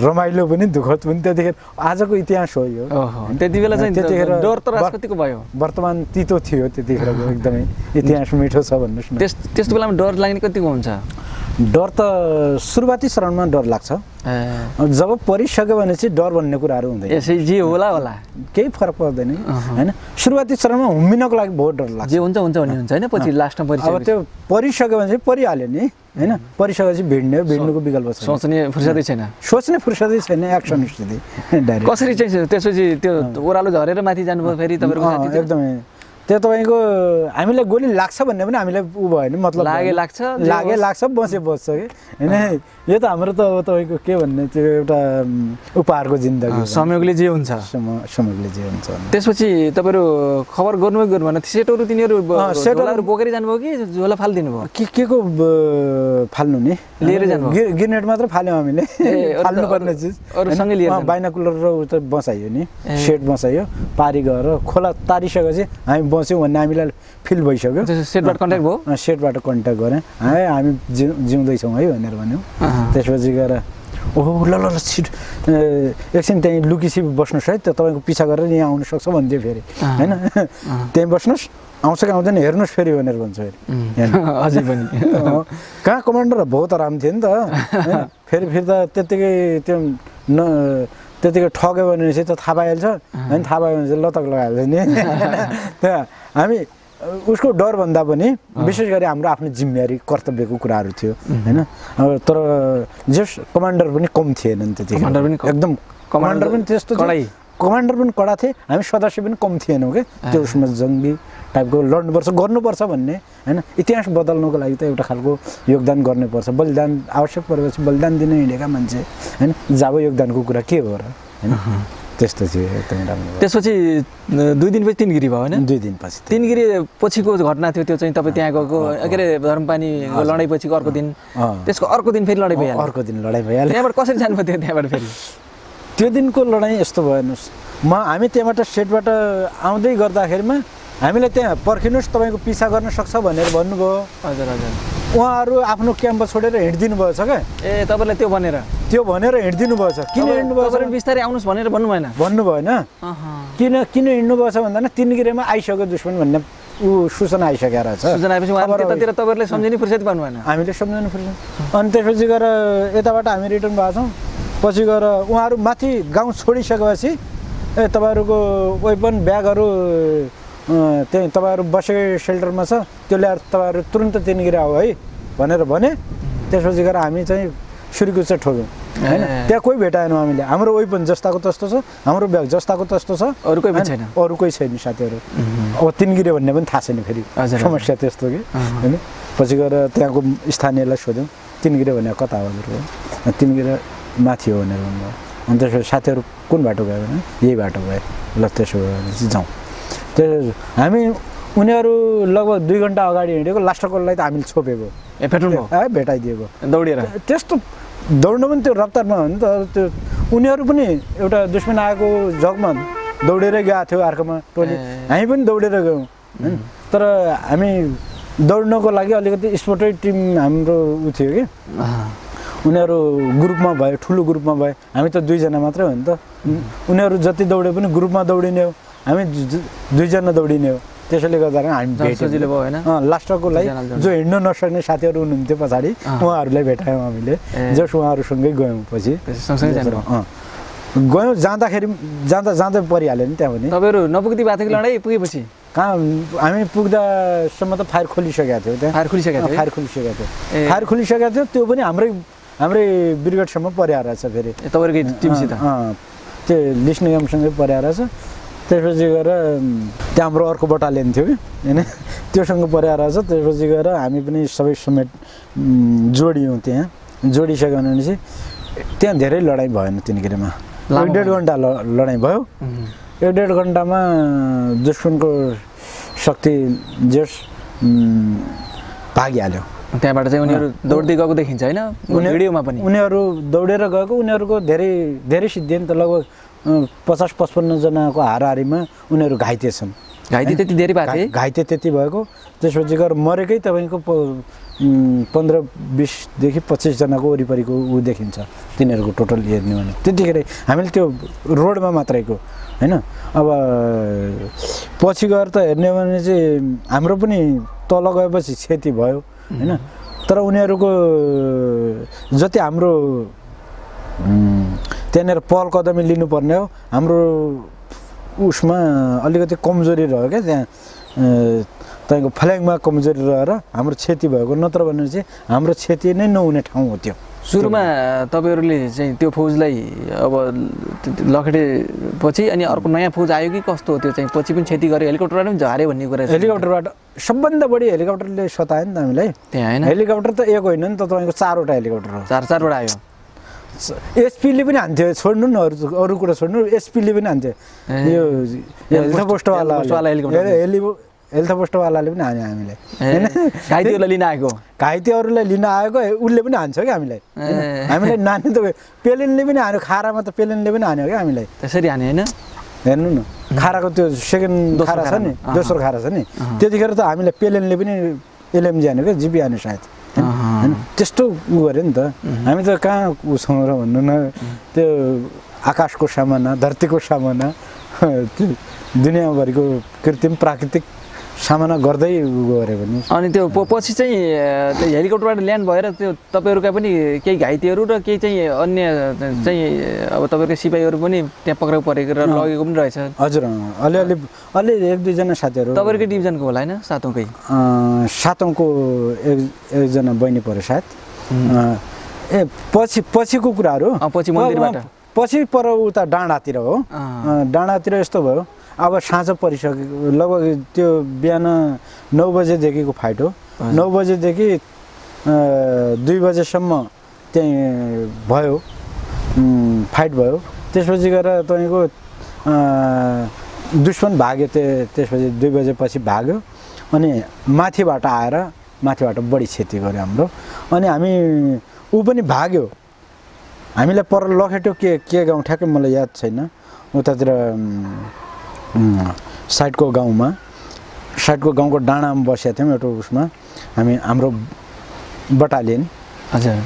रमाइलो पनि दुःखद पनि। त्यतिखेर आजको इतिहास हो यो। त्यति बेला चाहिँ त्यतिखेर भयो। वर्तमान तितो थियो त्यतिखेरको एकदमै इतिहास मिठो छ भन्नुहोस् न। त्यस त्यस्तो बेलामा डर लाग्ने कतिको हुन्छ? डर त सुरुवाती चरणमा डर लाग्छ। जब परिसक्यो भने चाहिँ डर भन्ने कुराहरू हुँदैन। यसै जे होला होला। केही फरक पर्दैन। होइन? सुरुवाती चरणमा हुम्मिनको लागि बहुत डर लाग्छ। जे हुन्छ हुन्छ भन्ने हुन्छ होइन पछि लास्टमा अब परिचय त्यो परिसक्यो भने चाहिँ परिहाल्यो नि। होइन? परिसकेपछि भिड्ने हो, भिड्नुको विकल्प छैन। सोच्ने फुर्सदै छैन। सोच्ने फुर्सदै छैन एक्सन स्थिति। कसरी चाहिँ त्यसपछि त्यो ओह्रालो झरेर माथि जानुभयो फेरि तपाईँको? एकदमै। त्यो तपाईँको हामीलाई गोली लाग्छ भन्ने पनि हामीलाई ऊ भयो नि मतलब लागे। लाग्छ, लागे। लाग्छ बसे बस्छ कि होइन यो त हाम्रो त अब तपाईँको के भन्ने त्यो एउटा उपहारको जिन्दगी। संयोगले जे हुन्छ सम- समयले जे हुन्छ भने। त्यसपछि तपाईँहरू खबर गर्नुभयो गर्नु भएन सेटहरू तिनीहरू सेटहरू- बोकेर जानुभयो कि झोला फालिदिनु भयो के के को फाल्नु नि लिएर जानुभयो? गि- गिर्नेट मात्र फाल्यौँ हामीले फाल्नु पर्ने चिज अरूसँगै लिएर जानु। बाइनाकुलर र उता बसाइयो नि। सेट बसाइयो पारी गएर खोला तारिसकेपछि हामी बस्यौँ भन्ने हामीलाई फिल भइसक्यो। सेटबाट कन्ट्याक्ट भयो? सेटबाट कन्ट्याक्ट गरेँ। है हामी जिउ जिउँदैछौँ है भनेर भन्यौँ। त्यसपछि गएर ओहो ल ल ल छिट एकछिन त्यहीँ लुकिसी बस्नुहोस् है त्यो तपाईँको पिछा गरेर यहाँ आउनु सक्छ भनिदियो फेरि। होइन? त्यहीँ बस्नुहोस् आउँछ कि आउँदैन हेर्नुहोस् फेरि भनेर भन्छ फेरि। अझै पनि। कहाँ कमान्डर बहुत आराम थियो नि त। फेरि फेरि त त्यत्तिकै त्यो न त्यतिकै ठग्यो भने चाहिँ त थाहा पाइहाल्छ। होइन? थाहा पायो भने चाहिँ लतक लगाइहाल्छ नि। त्यहाँ हामी उसको डरभन्दा पनि विशेष गरी हाम्रो आफ्नो जिम्मेवारी कर्तव्यको कुराहरू थियो होइन? तर जस कमान्डर पनि कम थिएनन् कमान्डर पनि कम- एकदम कमान्डर पनि त्यस्तो। कमान्डर पनि कडा थिए। हामी सदस्य पनि कम थिएनौँ क्या त्यो उसमा जङ्गी टाइपको लड्नुपर्छ गर्नुपर्छ भन्ने होइन? इतिहास बदल्नुको लागि त एउटा खालको योगदान गर्नुपर्छ। बलिदान आवश्यक परेपछि बलिदान दिन हिँडेका मान्छे होइन? जाब योगदानको कुरा के हो र होइन? त्यस्तो थियो एकदमै राम्रो त्यसपछि दुई दिनपछि तिन गिरी भयो होइन? दुई दिनपछि तिन गिरी पछिको घटना थियो त्यो चाहिँ तपाईँ त्यहाँ गएको के अरे धर्मपानी लडाइँ पछिको अर्को दिन। त्यसको अर्को दिन फेरि लडाइँ भइहाल्यो। अर्को दिन लडाइँ भइहाल्यो। त्यहाँबाट कसरी जानुभयो त्यो त्यहाँबाट फेरि? त्यो दिनको लडाइँ यस्तो भयो हेर्नुहोस्। म हामी त्यहाँबाट सेटबाट आउँदै गर्दाखेरिमा हामीलाई त्यहाँ पर्खिनुहोस् तपाईँको पिछा गर्न सक्छ भनेर भन्नुभयो। हजुर हजुर। उहाँहरू आफ्नो क्याम्पस छोडेर हिँडिदिनु भएछ क्या ए तपाईँलाई त्यो भनेर? त्यो भनेर हिँडिदिनु भएछ। किन हिँड्नु भएछ? बिस्तारै आउनुहोस् भनेर भन्नु भएन। भन्नु भएन। किन किन हिँड्नु भएछ भन्दा तिन गिरेमा आइसक्यो दुश्मन भन्ने ऊ सूचना आइसकेको रहेछ। सूचना आएपछि तपाईँहरूले सम्झिने फुर्सद पाउनु भएन। हामीले सम्झाउनु पर्छ अनि त्यसपछि गएर यताबाट हामी रिटर्न भएको छौँ। पछि गएर उहाँहरू माथि गाउँ छोडिसकेपछि ए तपाईँहरूको वेपन ब्यागहरू त्यही तपाईँहरू बसेको सेल्टरमा छ त्यो ल्याएर तपाईँहरू तुरन्त तिनगिरी आऊ है भनेर भने त्यसपछि गएर हामी चाहिँ सुरुकुच्चा ठोक्यौँ होइन। त्यहाँ कोही भेटाएन हामीले हाम्रो वेपन जस्ताको तस्तो छ हाम्रो ब्याग जस्ताको तस्तो छ अरू कोही पनि? छैन। अरू कोही छैन साथीहरू। अब तिनगिरे भन्ने पनि थाहा छैन फेरि। समस्या त्यस्तो कि होइन? पछि गएर त्यहाँको स्थानीयलाई सोध्यौँ तिनगिरे भने कता हो हजुरको तिनगिरे माथि हो भनेर भन्नुभयो। अनि त्यसपछि साथीहरू कुन बाटो गयो भने यही बाटो गयो ल त्यसो चाहिँ जाउँ। त्यो हामी उनीहरू लगभग दुई घन्टा अगाडि हिँडेको लास्टकोलाई त हामीले छोपेको। ए पेट्रोल है भेटाइदिएको। दौडेर त्यस्तो दौड्नु पनि त्यो रफ्तारमा हो नि त त्यो उनीहरू पनि एउटा दुश्मन आएको जगमा दौडेरै गएको थियो अर्कोमा टोली। हामी पनि दौडेर गयौँ होइन तर हामी दौड्नको लागि अलिकति स्पोर्टै टिम हाम्रो उ थियो कि। उनीहरू ग्रुपमा भयो ठुलो ग्रुपमा भयो। हामी त दुईजना मात्रै हो नि त। उनीहरू जति दौडे पनि ग्रुपमा दौडिने हो। हामी दुईजना दौडिने हो। त्यसैले गर्दा हामी भेट्यौँ भयो होइन। अँ, लास्टको लागि दुईजना दौड्ने। जो हिँड्न नसक्ने साथीहरू हुनुहुन्थ्यो पछाडि। उहाँहरूलाई भेटायौँ हामीले। जस उहाँहरूसँगै गयौँ पछि। गयौँ जाँदाखेरि जाँदा जाँदै परिहाल्यो नि त्यहाँ पनि तपाईँहरू नपुग्दी भएको थियो लडाइँ पुगेपछि? कहाँ हामी पुग्दासम्म त फायर खोलिसकेको थियो त्यहाँ। फायर खुलिसकेको थियो? फायर खोलिसकेको थियो। फायर खोलिसकेको थियो त्यो पनि हाम्रै हाम्रै ब्रिगेडसम्म परिहार रहेछ फेरि। ए, तपाईँहरूको टिमसित? त्यो लिस्ट निगमसँगै परिहार रहेछ त्यसपछि गएर त्यहाँ हाम्रो अर्को बटालियन थियो कि? होइन? त्योसँग परिहार रहेछ त्यसपछि गएर हामी पनि सबै समेत जोडियौँ त्यहाँ जोडिसक्यो भनेपछि त्यहाँ धेरै लडाइँ भएन तिनगिरीमा लामो एक डेढ। घन्टा ल- लडाइँ भयो. एक डेढ घन्टामा दुश्मनको शक्ति जस भागिहाल्यो। त्यहाँबाट चाहिँ उनीहरू दौड्दै गएको देखिन्छ होइन? भिडियोमा पनि। उनीहरू दौडेर गएको। उनीहरूको धेरै धेरै सिद्धियो नि त। लगभग पचास पचपन्नजनाको हाराहारीमा उनीहरू घाइते छन् घाइते त्यति धेरै भएको थिए? घाइते त्यति भएको। त्यसपछि गएर मरेकै तपाईँको पन्ध्र बिसदेखि पच्चिसजनाको वरिपरिको ऊ देखिन्छ। तिनीहरूको टोटल हेर्ने भने। त्यतिखेर हामीले त्यो रोडमा मात्रैको होइन? अब पछि गएर त हेर्ने हो भने चाहिँ हाम्रो पनि तल गएपछि क्षति भयो होइन? तर उनीहरूको जति हाम्रो त्यहाँनिर पहल कदमी लिनुपर्ने हो। हाम्रो उसमा अलिकति कमजोरी रह्यो क्या त्यहाँ तपाईँको फ्ल्याङमा कमजोरी रहेर हाम्रो क्षति भएको नत्र भने चाहिँ हाम्रो क्षति नै नहुने ठाउँ हो त्यो। सुरुमा तपाईँहरूले चाहिँ त्यो फौजलाई अब लखेटे पछि अनि अर्को नयाँ फौज आयो कि कस्तो हो त्यो चाहिँ? पछि पनि क्षति गर्यो हेलिकप्टरबाट पनि झऱ्यो भन्ने कुरा। हेलिकप्टरबाट सबभन्दा बढी हेलिकप्टरले सतायो नि त हामीलाई। त्यहाँ होइन। हेलिकप्टर त एक होइन नि त तपाईँको चारवटा हेलिकप्टर हो। चार चारबाट आयो। एसपीले पनि हान्थ्यो छोड्नु न अरू अरू कुरा छोड्नु एसपीले पनि हान्थ्यो। यो हेल्थ पोस्ट- पोस्टवाला हेल्थ पोस्टवालाले पनि हान्यो हामीलाई। घाइतेहरूलाई लिन आएको। घाइतेहरूलाई लिन आएको उसले पनि हान्छ क्या हामीलाई। हामीलाई नानी त पेलेनले पनि हान्यो खारामा त पेलेनले पनि हान्यो क्या हामीलाई। त्यसरी हाने होइन? हेर्नु न खाराको त्यो सेकेन्ड खारा छ नि। दोस्रो खारा छ नि। त्यतिखेर त हामीले पेलेनले पनि एलएमजी हान्यो क्या जिपी हान्यो सायद। होइन? त्यस्तो उ गऱ्यो नि त हामी त कहाँ उसँग र भन्नु न त्यो आकाशको सामना धरतीको सामना दुनियाँभरिको कृत्रिम प्राकृतिक सामना गर्दै गऱ्यो भने अनि त्यो पछि चाहिँ त्यो हेलिकप्टरबाट ल्यान्ड भएर त्यो तपाईँहरूका पनि केही घाइतेहरू र केही चाहिँ अन्य चाहिँ अब तपाईँहरूको सिपाहीहरू पनि त्यहाँ पक्राउ परेको र लगेको पनि रहेछ। हजुर अलिअलि अलि एक दुईजना साथीहरू। तपाईँहरूकै डिभिजनको होला होइन? सातौँकै? सातौँको एक एकजना बहिनी पऱ्यो सायद। ए पछि पछिको कुराहरू? पछि मन्दिरबाट। पछि पर उता डाँडातिर हो। डाँडातिर यस्तो भयो। अब साँझ परिसक्यो लगभग त्यो बिहान नौ बजेदेखिको फाइट हो। नौ बजेदेखि दुई बजेसम्म त्यहीँ भयो। फाइट भयो। त्यसपछि गएर तपाईँको दुश्मन भाग्यो त्यो त्यसपछि दुई बजेपछि भाग्यो। अनि माथिबाट आएर माथिबाट बढी क्षति गर्यो हाम्रो। अनि हामी ऊ पनि भाग्यो। हामीलाई पर लखेट्यो के के गाउँ ठ्याक्कै मलाई याद छैन। उतातिर साइडको गाउँमा साइडको गाउँको डाँडामा बसेका थियौँ एउटा उसमा। हामी हाम्रो बटालियन। हजुर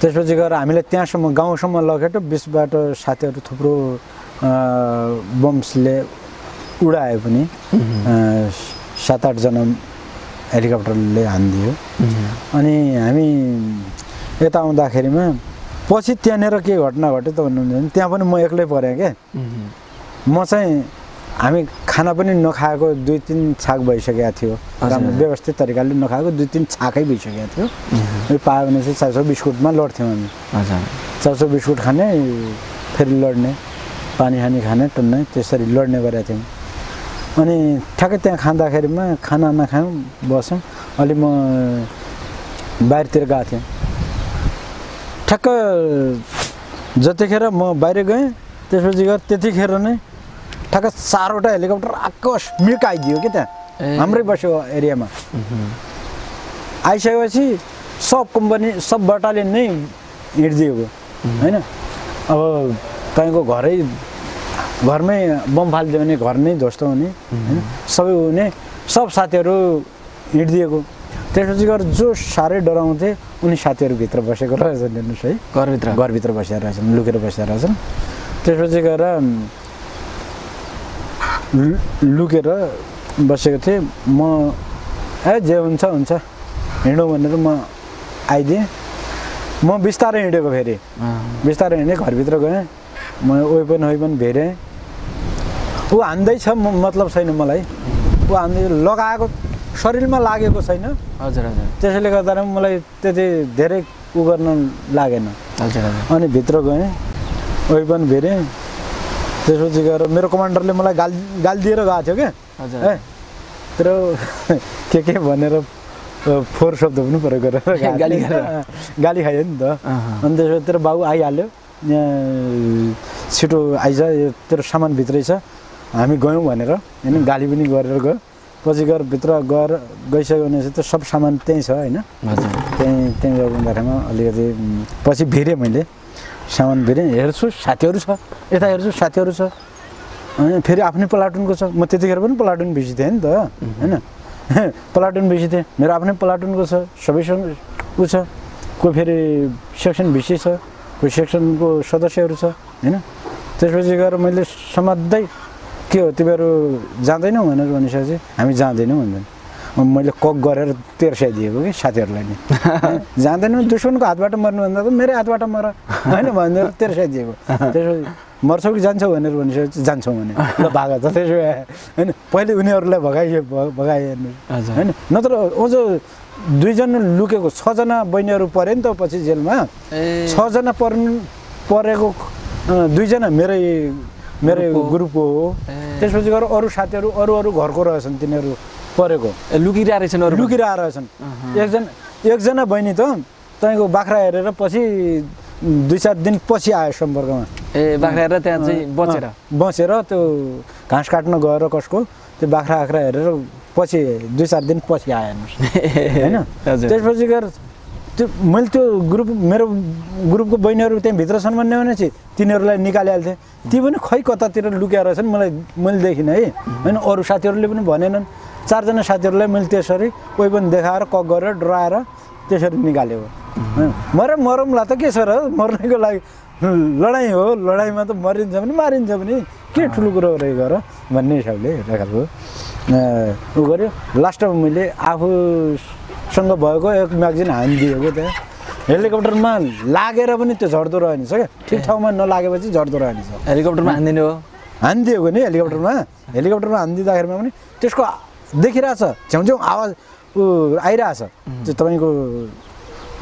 त्यसपछि गएर हामीले त्यहाँसम्म गाउँसम्म लगेर बिचबाट साथीहरू थुप्रो बम्सले उडायो पनि। सात आठजना हेलिकप्टरले हानिदियो। अनि हामी यता आउँदाखेरिमा पछि त्यहाँनिर के घटना घट्यो त भन्नुहुन्छ भने त्यहाँ पनि म एक्लै परेँ क्या। म चाहिँ हामी खाना पनि नखाएको दुई तिन छाक भइसकेको थियो। राम्रो व्यवस्थित तरिकाले नखाएको दुई तिन छाकै भइसकेको थियो। यो पायो भने चाहिँ चाउचाउ बिस्कुटमा लड्थ्यौँ हामी। हजुर। चाउचाउ बिस्कुट खाने फेरि लड्ने पानी खाने खाने टन्ने त्यसरी लड्ने गरेका थियौँ। अनि ठ्याक्कै त्यहाँ खाँदाखेरिमा खाना नखायौँ बस्यौँ। अलि म बाहिरतिर गएको थिएँ। ठ्याक्क जतिखेर म बाहिर गएँ त्यसपछि गएर त्यतिखेर नै ठ्याक्क चारवटा हेलिकप्टर आकस मिल्क आइदियो कि। त्यहाँ? हाम्रै बस्यो एरियामा। आइसकेपछि सब कम्पनी सब बटालियन नै हिँडिदिएको होइन? अब तपाईँको घरै घरमै बम फालिदियो भने घर नै ध्वस्त हुने होइन? सबै हुने सब साथीहरू हिँडिदिएको त्यसपछि गएर जो साह्रै डराउँथे उनी साथीहरू भित्र बसेको रहेछन् हेर्नुहोस् है। घरभित्र। घरभित्र बसेर रहेछन् लुकेर बसेर रहेछन्। त्यसपछि गएर लुकेर बसेको थिएँ। म ए जे हुन्छ हुन्छ। हिँडौँ भनेर म आइदिएँ। म बिस्तारै हिँडेको फेरि। बिस्तारै हिँडेँ घरभित्र गएँ। म ओइपन ओइपन भेरेँ। ऊ हान्दैछ म मतलब छैन मलाई। ऊ हान्दै लगाएको शरीरमा लागेको छैन। हजुर हजुर। त्यसैले गर्दा मलाई त्यति धेरै उ गर्न लागेन। हजुर हजुर। अनि भित्र गएँ। ओइ पनि भेरेँ। त्यसपछि गएर मेरो कमान्डरले मलाई गाली गाली दिएर गएको थियो क्या। है? तर के के भनेर फोहोर शब्द पनि प्रयोग गरेर गएको गाली। गाली खायो नि त। अनि त्यसपछि तेरो बाबु आइहाल्यो। यहाँ छिटो आइज यो तेरो सामान भित्रै छ। हामी गयौँ भनेर। होइन गाली पनि गरेर गयो। पछि गएर भित्र गएर गइसक्यो भने चाहिँ त्यो सब सामान त्यहीँ छ होइन? त्यहीँ त्यहीँ गएकोमा अलिकति उम्, पछि भिरेँ मैले। सामान भिरेँ हेर्छु साथीहरू छ यता हेर्छु साथीहरू छ। अनि फेरि आफ्नै प्लाटुनको छ। म त्यतिखेर पनि प्लाटुन थिएँ नि त होइन? प्लाटुन थिएँ मेरो आफ्नै प्लाटुनको छ सबैसँग ऊ छ। कोही फेरि सेक्सन भिसी छ कोही सेक्सनको सदस्यहरू छ होइन? त्यसपछि गएर मैले समात्दै के हो तिमीहरू जाँदैनौ भनेर भनिसकेपछि हामी जाँदैनौँ भन्छन् अनि मैले कक गरेर तेर्साइदिएको कि साथीहरूलाई नि। जाँदैनौ दुश्मनको हातबाट मर्नुभन्दा त मेरै हातबाट मर। होइन भनेर तेर्साइदिएको त्यसपछि मर्छौ कि जान्छौ भनेर भनिसकेपछि जान्छौँ भने। ल भाग त त्यसो होइन पहिले उनीहरूलाई भगाइयो भगाए होइन नत्र अझ दुईजना लुकेको छजना बहिनीहरू परे नि त पछि जेलमा छजना पर्नु परेको दुईजना मेरै मेरै ग्रुपको। हो। त्यसपछि गएर अरू साथीहरू अरू अरू घरको रहेछन् तिनीहरू। परेको। ए, लुकिरहेको रहेछन् अरू पनि? लुकिरहेको रहेछन्। अहँ। एकजना एकजना बहिनी त तपाईँको बाख्रा हेरेर पछि दुई चार दिन पछि आयो सम्पर्कमा। ए बाख्रा हेरेर त्यहाँ चाहिँ बचेर? अँ, बसेर त्यो घाँस काट्न गएर कसको त्यो बाख्रा आख्रा हेरेर पछि दुई चार दिन पछि आयो हेर्नुहोस्। होइन? त्यसपछि गएर त्यो मैले त्यो ग्रुप मेरो ग्रुपको बहिनीहरू त्यहाँ भित्र छन् भन्ने भनेपछि तिनीहरूलाई निकालिहाल्थेँ। ती पनि खै कतातिर लुकेर रहेछन् मलाई मैले देखिनँ है। होइन अरू साथीहरूले पनि भनेनन्। चारजना साथीहरूलाई मैले त्यसरी कोही पनि देखाएर कक गरेर डराएर त्यसरी निकाल्यो। होइन? मर मरौँला त के छ र? मर्नेको लागि लडाइँ हो लडाइँमा त मरिन्छ पनि मारिन्छ पनि। के ठुलो कुरो रहे गर भन्ने हिसाबले एउटा खालको उ गऱ्यो लास्टमा मैले आफूसँग भएको एक म्यागजिन हानिदिएको त्यहाँ हेलिकप्टरमा लागेर पनि त्यो झर्दो रहेनछ क्या। ठिक ठाउँमा नलागेपछि झर्दो रहेनछ। हेलिकप्टरमा हानिदिनु हो। हानिदिएको नि हेलिकप्टरमा? हेलिकप्टरमा हानिदिँदाखेरिमा पनि त्यसको देखिरहेछ। छेउछेउ आवाज ऊ आइरहेछ। त्यो तपाईँको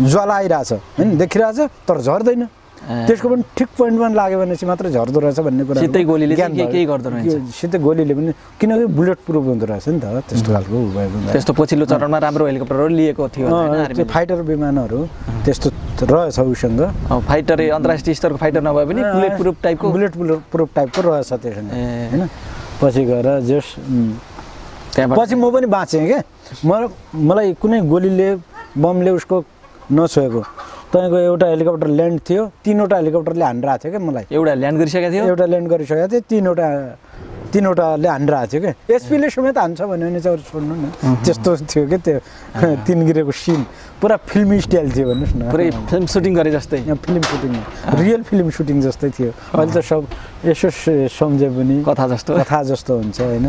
ज्वाला आइरहेछ। होइन? देखिरहेछ तर झर्दैन। त्यसको पनि ठिक पोइन्टमा लाग्यो भने चाहिँ मात्रै झर्दो रहेछ भन्ने कुरा सिधै गोलीले। सिधै गोलीले पनि किनकि बुलेट प्रुफ हुँदो रहेछ नि त। त्यस्तो खालको भएको। त्यस्तो पछिल्लो चरणमा राम्रो हेलिकप्टरहरू लिएको थियो। फाइटर विमानहरू त्यस्तो रहेछ उसँग। फाइटर अन्तर्राष्ट्रिय स्तरको फाइटर नभए पनि बुलेट प्रुफ टाइपको। बुलेट प्रुफ टाइपको रहेछ त्योसँग ए। होइन। पछि गएर जस पछि म पनि बाँचेँ क्या म मलाई कुनै गोलीले बमले उसको नछोएको। तपाईँको एउटा हेलिकप्टर ल्यान्ड थियो तिनवटा हेलिकप्टरले हानिरहेको थियो क्या मलाई? एउटा ल्यान्ड गरिसकेको थियो? एउटा ल्यान्ड गरिसकेको थियो तिनवटा तिनवटाले हानिरहेको थियो क्या एसपीले समेत हान्छ भन्यो भने चाहिँ अरू छोड्नु न। त्यस्तो थियो क्या त्यो? तिन गिरेको सिन। पुरा फिल्मी स्टाइल थियो भन्नुहोस् न। पुरै फिल्म सुटिङ गरे जस्तै। यहाँ film shooting. Real film shooting जस्तै थियो। अहिले त सब यसो सम्झे पनि कथा जस्तो। कथा जस्तो हुन्छ होइन?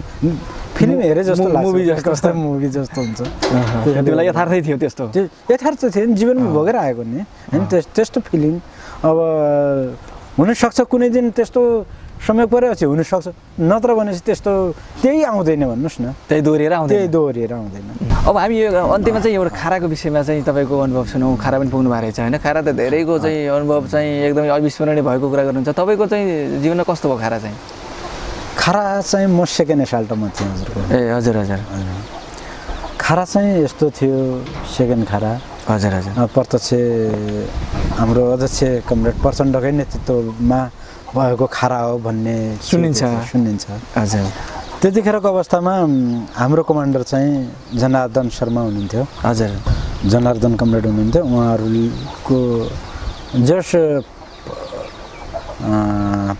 फिल्म हेरे जस्तो मुभी जस्तो। मुभी जस्तो हुन्छ। त्यति बेला यथार्थै थियो त्यस्तो। त्यो यथार्थ थियो नि जीवनमा भोगेर आएको नि। होइन त्यस- त्यस्तो फिलिङ। अब हुनसक्छ कुनै दिन त्यस्तो समय परेपछि हुनसक्छ नत्र भनेपछि त्यस्तो त्यही आउँदैन भन्नुहोस् न। त्यही दोहोरिएर त्यही आउँदै दोहोरिएर आउँदैन। अब हामी यो अन्त्यमा चाहिँ एउटा खाराको विषयमा चाहिँ तपाईँको अनुभव सुनौँ। खारा पनि पुग्नु भएको रहेछ होइन? खारा त धेरैको चाहिँ अनुभव चाहिँ एकदमै अविस्मरणीय भएको कुरा गर्नुहुन्छ। तपाईँको चाहिँ जीवनमा कस्तो भयो खारा चाहिँ? खारा चाहिँ म सेकेन्ड एसाल्टमा थिएँ हजुरको। ए हजुर हजुर। खारा चाहिँ यस्तो थियो सेकेन्ड खारा। हजुर हजुर। प्रत्यक्ष हाम्रो अध्यक्ष कमरेड प्रचण्डकै नेतृत्वमा भएको खारा हो भन्ने सुनिन्छ। सुनिन्छ। हजुर। त्यतिखेरको अवस्थामा हाम्रो कमान्डर चाहिँ जनार्दन शर्मा हुनुहुन्थ्यो। हजुर। जनार्दन कमरेड हुनुहुन्थ्यो। उहाँहरूको जस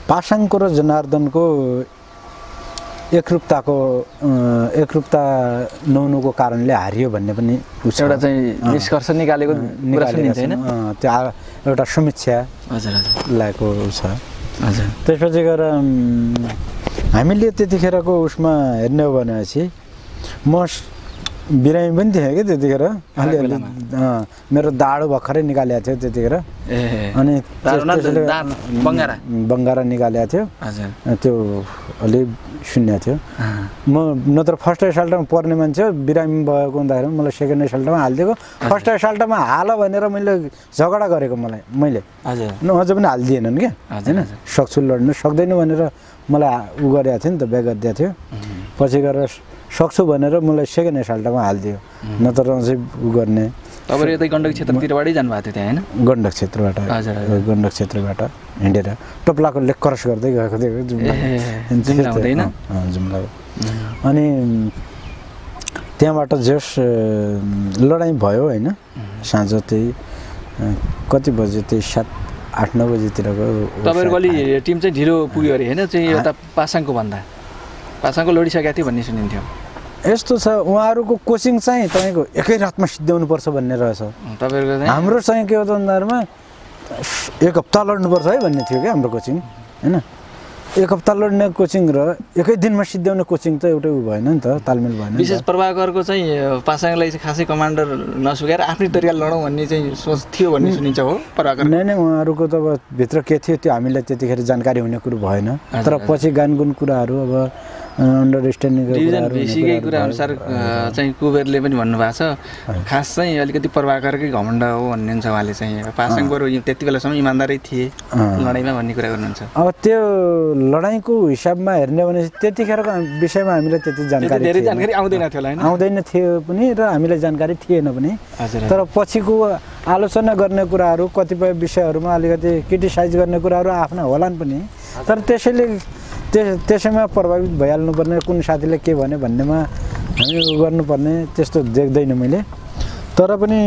पासाङको र जनार्दनको एकरूपताको एकरूपता नहुनुको कारणले हारियो भन्ने पनि। एउटा चाहिँ। निष्कर्ष निकालेको निकालेका त्यो एउटा समीक्षा हजुर उ छ। हजुर। त्यसपछि गएर हामीले त्यतिखेरको उसमा हेर्ने हो भनेपछि म बिरामी पनि थिएँ कि त्यतिखेर। अलिअलि मेरो दाडो भर्खरै निकालेको थियो त्यतिखेर। अनि बङ्गारा। निकालेको थियो। त्यो अलि शून्य थियो। म नत्र फर्स्ट एसाल्टमा पढ्ने मान्छे हो। बिरामी भएको हुँदाखेरि मलाई सेकेन्ड एसाल्टमा हालिदिएको। फर्स्ट एसाल्टमा हाल भनेर मैले झगडा गरेको मलाई मैले। अझ पनि हालिदिएनन् क्या। होइन। सक्छु लड्नु सक्दैन भनेर मलाई उ गरेको थियो नि त ब्याग गरिदिएको थियो। पछि गएर सक्छु भनेर मलाई सेकेन्ड एसाल्टमा हालिदियो। नत्र अझै उ गर्ने। तपाईँहरू यतै गण्डकी क्षेत्रतिरबाटै जानुभएको थियो त्यहाँ होइन? गण्डक क्षेत्रबाट हजुर। गण्डक क्षेत्रबाट हिँडेर। टोप्लाको लेक क्रस गर्दै गएको थियो जुम्ला। हुँदैन? अनि त्यहाँबाट जस लडाइँ भयो होइन? साँझ त्यही कति बज्यो त्यही सात आठ नौ बजीतिरको तपाईँहरूको अलि टिम चाहिँ ढिलो पुग्यो अरे होइन? चाहिँ यता पासाङको भन्दा। पासाङको लडिसकेको थियो भन्ने सुनिन्थ्यो। यस्तो छ उहाँहरूको कोचिङ चाहिँ तपाईँको एकै रातमा सिद्ध्याउनुपर्छ भन्ने रहेछ। तपाईँहरूको चाहिँ? हाम्रो चाहिँ के हो त भन्दामा एक हप्ता लड्नुपर्छ है भन्ने थियो क्या हाम्रो कोचिङ होइन? एक हप्ता लड्ने कोचिङ र एकै दिनमा सिद्ध्याउने कोचिङ त एउटै उ भएन नि त तालमेल भएन। विशेष प्रभाकरको चाहिँ पासाङलाई चाहिँ खासै कमान्डर नसुगाएर आफ्नै तरिकाले लडौँ भन्ने चाहिँ सोच थियो भन्ने सुनिन्छ हो प्रभाकर। नै नै उहाँहरूको त अब भित्र के थियो त्यो हामीलाई त्यतिखेर जानकारी हुने कुरो भएन। तर पछि गानगुन कुराहरू अब डिभिजन भिसीकै कुरा अनुसार चाहिँ कुबेरले पनि भन्नुभएको छ खास चाहिँ अलिकति प्रभाकरकै घमण्ड हो भन्नुहुन्छ उहाँले चाहिँ। पासाङ बरु त्यति बेलासम्म इमान्दारै थिए। लडाइँमा भन्ने कुरा गर्नुहुन्छ। अब त्यो लडाइँको हिसाबमा हेर्ने भने त्यतिखेरको विषयमा हामीलाई त्यति जानकारी धेरै। जानकारी आउँदैन थियो होला आउँदैन थियो पनि र हामीलाई जानकारी थिएन पनि। तर पछिको आलोचना गर्ने कुराहरू कतिपय विषयहरूमा अलिकति क्रिटिसाइज गर्ने कुराहरू आफ्ना होलान् पनि। तर त्यसैले त्यस त्यसैमा प्रभावित भइहाल्नुपर्ने कुन साथीले के भन्यो भन्नेमा हामी उ गर्नुपर्ने त्यस्तो देख्दैन मैले। तर पनि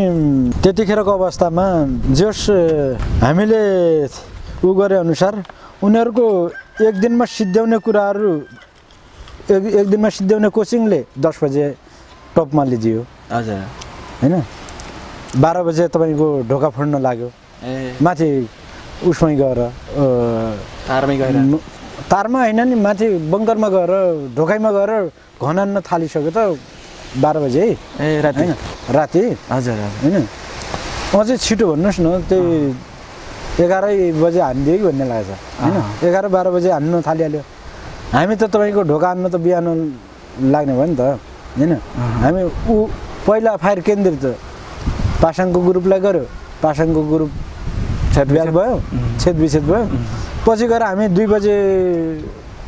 त्यतिखेरको अवस्थामा जस हामीले उ गरे अनुसार उनीहरूको एक दिनमा सिद्ध्याउने कुराहरू एक एक दिनमा सिद्ध्याउने कोचिङले दस बजे टपमा लिदियो हजुर। होइन? बाह्र बजे तपाईँको ढोका फोड्न लाग्यो। ए। माथि उसमै गएर तारमै गएर। तारमा होइन नि माथि बङ्करमा गएर ढोकाइमा गएर घनान्न थालिसक्यो त बाह्र बजे। है ए राति। होइन राति। हजुर होइन। अझै छिटो भन्नुहोस् न त्यही एघारै बजे हानिदियो कि भन्ने लागेको छ। होइन एघार बाह्र बजे हान्नु थालिहाल्यो। हामी त तपाईँको ढोका हान्नु त बिहान लाग्ने भयो नि त। होइन हामी ऊ पहिला फायर केन्द्रित पासाङको ग्रुपलाई गऱ्यो। पासाङको ग्रुप छेदबिहाल भयो छेद विच्छेद भयो। पछि गएर हामी दुई बजे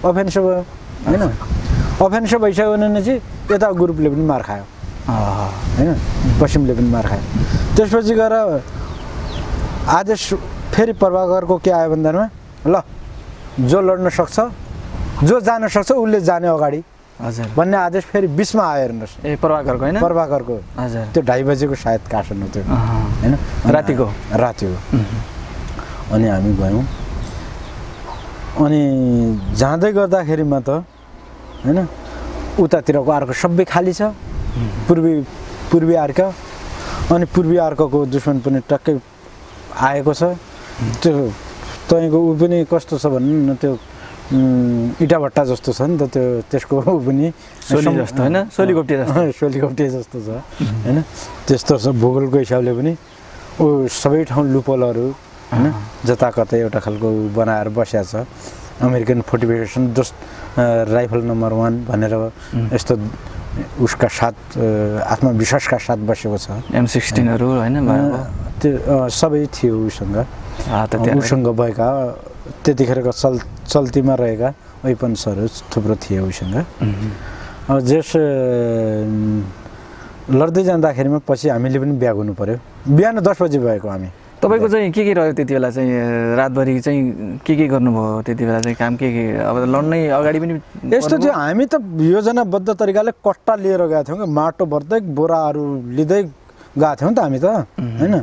अफेन्स भयो। होइन? अफेन्स भइसक्यो भने चाहिँ यता ग्रुपले पनि मार खायो। होइन? पश्चिमले पनि मार खायो। त्यसपछि गएर आदेश फेरि प्रभाकरको के आयो भन्दामा ल जो लड्न सक्छ जो जान सक्छ उसले जाने अगाडि। हजुर। भन्ने आदेश फेरि बिचमा आयो हेर्नुहोस्। ए प्रभाकरको होइन? प्रभाकरको। हजुर। त्यो ढाई बजेको सायद कासन हो त्यो होइन? रातिको? रातिको। अनि हामी गयौँ। अनि जाँदै गर्दाखेरिमा त होइन उतातिरको अर्को सबै खाली छ। पूर्वी पूर्वी अर्क। अनि पूर्वी अर्कको दुश्मन पनि टक्कै आएको छ। त्यो तपाईँको ऊ पनि कस्तो छ भन्नु न त्यो इँटाभट्टा जस्तो छ नि त त्यो त्यसको ऊ पनि जस्तो होइन? सोलीकोप्टे जस्तो। सोलीकोप्टे जस्तो छ होइन? त्यस्तो छ भूगोलको हिसाबले पनि। ऊ सबै ठाउँ लुपोलहरू होइन? जता कतै एउटा खालको बनाएर बसिया छ। अमेरिकन फोर्टिफिकेसन जस राइफल नम्बर वान भनेर यस्तो उसका साथ आत्मविश्वासका साथ बसेको छ। एम सिक्सटिनहरू होइन त्यो सबै थियो उसँग। उसँग भएका त्यतिखेरको चल चल्तीमा रहेका वेपन्सहरू थुप्रो थिए उसँग। अब जस लड्दै जाँदाखेरिमा पछि हामीले पनि बिहा हुनु पऱ्यो बिहान दस बजी भएको हामी। तपाईँको चाहिँ के के रह्यो त्यति बेला चाहिँ रातभरि चाहिँ के के गर्नुभयो त्यति बेला चाहिँ काम के के अब लड्नै अगाडि पनि यस्तो थियो हामी त योजनाबद्ध तरिकाले कट्टा लिएर गएको थियौँ कि माटो भर्दै बोराहरू लिँदै गएको थियौँ नि त हामी त होइन?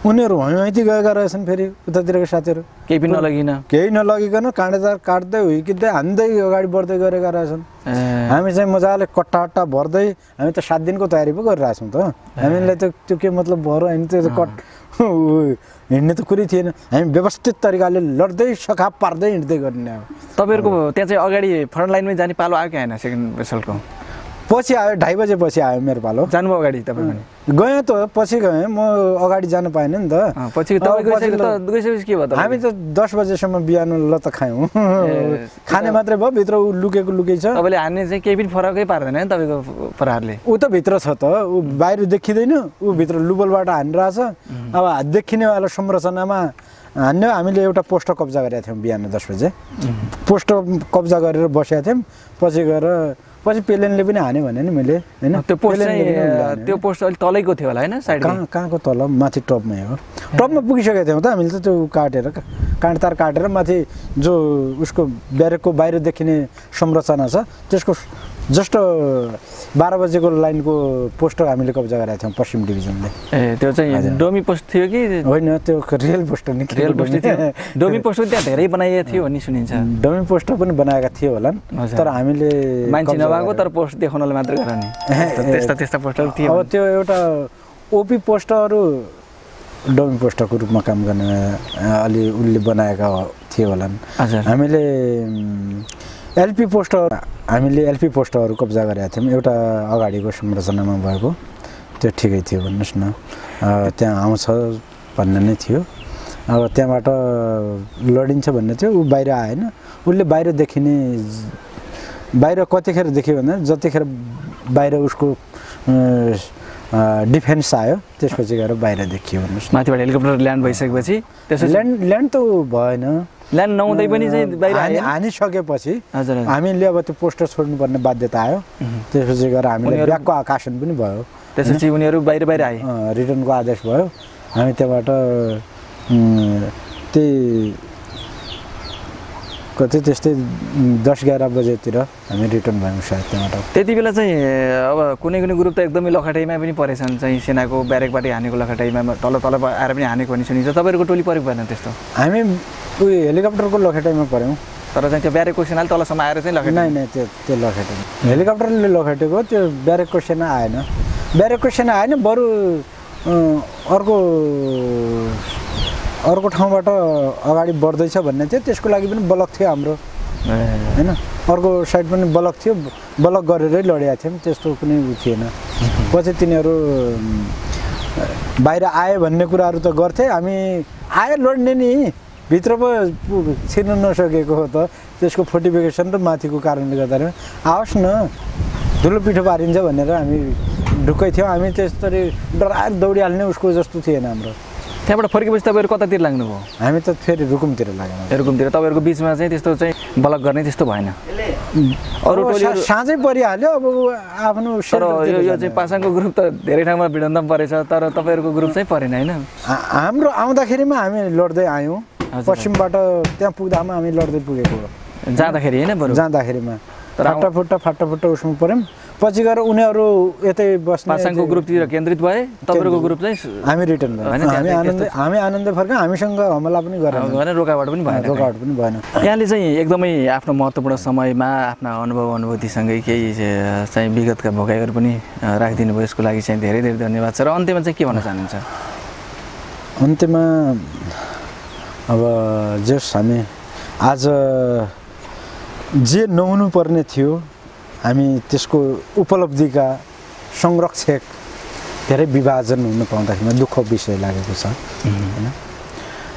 उनीहरू हैती गएका रहेछन् फेरि उतातिरका साथीहरू। केही पनि नलगिन। केही नलगिकन काँडेदार काट्दै हुर्किँदै हान्दै अगाडि बढ्दै गरेका रहेछन्। हामी चाहिँ मजाले कट्टा भर्दै हामी त सात दिनको तयारी पो गरिरहेछौँ त। हामीलाई त त्यो के मतलब भएर होइन त्यो कट हिँड्ने त कुरै थिएन। हामी व्यवस्थित तरिकाले लड्दै सखाप पार्दै हिँड्दै गर्ने अब तपाईँहरूको त्यहाँ चाहिँ अगाडि फ्रन्ट लाइनमै जाने पालो आयो कि आएन सेकेन्ड भेसलको पछि आयो ढाई बजे पछि आयो मेरो पालो। जानुभयो अगाडि तपाईँ गएँ त पछि गएँ। म अगाडि जानु पाएन नि त। पछि के भयो हामी त दस बजेसम्म बिहान ल त खायौँ। खाने मात्रै भयो भित्र ऊ लुकेको लुकै छ। तपाईँले हान्ने चाहिँ केही पनि फरकै पार्दैन नि तपाईँको प्रहारले ऊ त भित्र छ त ऊ बाहिर देखिँदैन। ऊ भित्र लुबलबाट हानिरहेछ। अब देखिनेवाला संरचनामा हान्यो। हामीले एउटा पोस्टर कब्जा गरेका थियौँ बिहान दस बजे। पोस्टर कब्जा गरेर बसेका थियौँ। पछि गएर पछि पेलेनले पनि हान्यो भने नि मैले होइन? त्यो पोस्ट। त्यो पोस्ट अलिक तलैको थियो होला होइन? साइड कहाँ कहाँको तल? माथि टपमै हो। टपमा पुगिसकेको थियौँ त हामीले त त्यो काटेर काँडतार काटेर माथि जो उसको ब्यारेकको बाहिर देखिने संरचना छ त्यसको जस्ट बाह्र बजेको लाइनको पोस्टर हामीले कब्जा गरेका थियौँ पश्चिम डिभिजनले। ए त्यो चाहिँ डोमी पोस्ट थियो कि? होइन त्यो रियल पोस्टर नि। रियल पोस्ट थियो? डोमी पोस्ट पनि त्यहाँ धेरै बनाइएको थियो भन्ने सुनिन्छ। डमी पोस्टर पनि बनाएका थियो होला। तर हामीले मान्छे नभएको तर पोस्ट देखाउनलाई मात्रै गराउने त्यस्ता त्यस्ता पोस्टहरू थियो अब त्यो एउटा ओपी पोस्टरहरू डमी पोस्टरको रूपमा काम गर्ने अलि उसले बनाएका थिए होला हामीले एलपी पोस्टर हामीले एलपी पोस्टरहरू कब्जा गरेका थियौँ। एउटा अगाडिको संरचनामा भएको। त्यो ठिकै थियो भन्नुहोस् न। त्यहाँ आउँछ भन्ने नै थियो। अब त्यहाँबाट लडिन्छ भन्ने थियो। ऊ बाहिर आएन उसले बाहिर देखिने बाहिर कतिखेर देख्यो भन्दा जतिखेर बाहिर उसको डिफेन्स आयो त्यसपछि गएर बाहिर देखियो भन्नुहोस् माथिबाट हेलिकप्टर ल्यान्ड भइसकेपछि ल्यान्ड ल्यान्ड त भएन। ल्यान्ड नहुँदै पनि चाहिँ बाहिर? हानिसकेपछि हामीले अब त्यो पोस्टर छोड्नुपर्ने बाध्यता आयो। त्यसपछि गएर हामीले ब्यागको आकाशन पनि भयो। त्यसपछि उनीहरू बाहिर बाहिर आए। रिटर्नको आदेश भयो। हामी त्यहाँबाट त्यही कति त्यस्तै दस एघार बजेतिर हामी रिटर्न भयौँ सायद त्यहाँबाट। त्यति बेला चाहिँ अब कुनै कुनै ग्रुप त एकदमै लखटाइमा पनि परेछन् चाहिँ सेनाको ब्यारेकबाट हानेको लखटाइमा तल तल आएर पनि हानेको भन्ने सुनिन्छ। तपाईँहरूको टोली परेको भएन त्यस्तो? हामी उयो हेलिकप्टरको लखेटाइमा पऱ्यौँ तर चाहिँ त्यो ब्यारेकको सेनाले तलसम्म आएर चाहिँ लखेट नै त्यो त्यो लखेटेको हेलिकप्टरले लखेटेको त्यो ब्यारेकको सेना आएन। ब्यारेकको सेना आएन बरु अर्को अर्को ठाउँबाट अगाडि बढ्दैछ भन्ने थियो त्यसको लागि पनि बलक थियो हाम्रो। होइन? अर्को साइड पनि बलक थियो बलक गरेरै लडेका थियौँ त्यस्तो कुनै उ थिएन। पछि तिनीहरू बाहिर आयो भन्ने कुराहरू त गर्थे। हामी आयो लड्ने नि भित्र पो पु- छिर्नु नसकेको हो त। त्यसको फोर्टिफिकेसन र माथिको कारणले गर्दाखेरि। आओस् न धुलो पिठो पारिन्छ भनेर हामी ढुक्कै थियौँ। हामी त्यसरी डराएर दौडिहाल्ने उसको जस्तो थिएन हाम्रो। त्यहाँबाट फर्केपछि तपाईँहरू कतातिर लाग्नुभयो? हामी त फेरि रुकुमतिर लाग्यौँ। रुकुमतिर। तपाईँहरूको बिचमा चाहिँ त्यस्तो चाहिँ ब्लक गर्ने त्यस्तो भएन। अरू साँझै परिहाल्यो अब आफ्नो तर यो। चाहिँ पासाङको ग्रुप त धेरै ठाउँमा भिडन्त परेछ तर तपाईँहरूको ग्रुप चाहिँ परेन होइन? हाम्रो आउँदाखेरिमा हामी लड्दै आयौँ। पश्चिमबाट त्यहाँ पुग्दामा हामी लड्दै पुगेको। जाँदाखेरि होइन जाँदाखेरिमा। फाटाफुट्टा फाटाफुट्टा उसमा पऱ्यौँ पछि गएर उनीहरू यतै बस्ने पासाङको ग्रुपतिर केन्द्रित भए तपाईँहरूको ग्रुप चाहिँ हामी रिटर्न भयौँ हामी आनन्द हामी आनन्द फर्क्यौँ हामीसँग हमला पनि गरेन। भने रोकाबाट पनि भएन। रोकावट पनि भएन। यहाँले चाहिँ एकदमै आफ्नो महत्त्वपूर्ण समयमा आफ्ना अनुभव अनुभूतिसँगै केही चाहिँ विगतका भोगाइहरू पनि राखिदिनु भयो यसको लागि चाहिँ धेरै धेरै धन्यवाद छ। र अन्त्यमा चाहिँ के भन्न चाहनुहुन्छ? अन्त्यमा अब जस हामी आज जे नहुनु पर्ने थियो हामी त्यसको उपलब्धिका संरक्षक धेरै विभाजन हुन पाउँदाखेरिमा दुःख विषय लागेको छ होइन?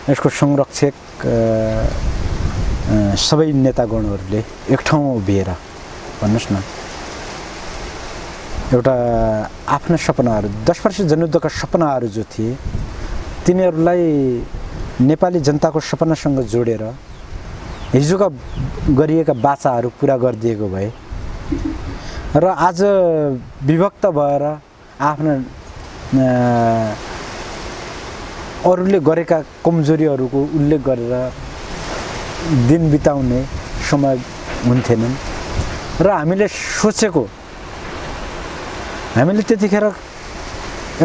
यसको संरक्षक सबै नेतागणहरूले एक ठाउँमा उभिएर भन्नुहोस् न एउटा आफ्ना सपनाहरू दस वर्ष जनयुद्धका सपनाहरू जो थिए तिनीहरूलाई नेपाली जनताको सपनासँग जोडेर हिजोका गरिएका बाचाहरू पुरा गरिदिएको भए र आज विभक्त भएर आफ्ना अरूले गरेका कमजोरीहरूको उल्लेख गरेर दिन बिताउने समय हुन्थेनन्। र हामीले सोचेको हामीले त्यतिखेर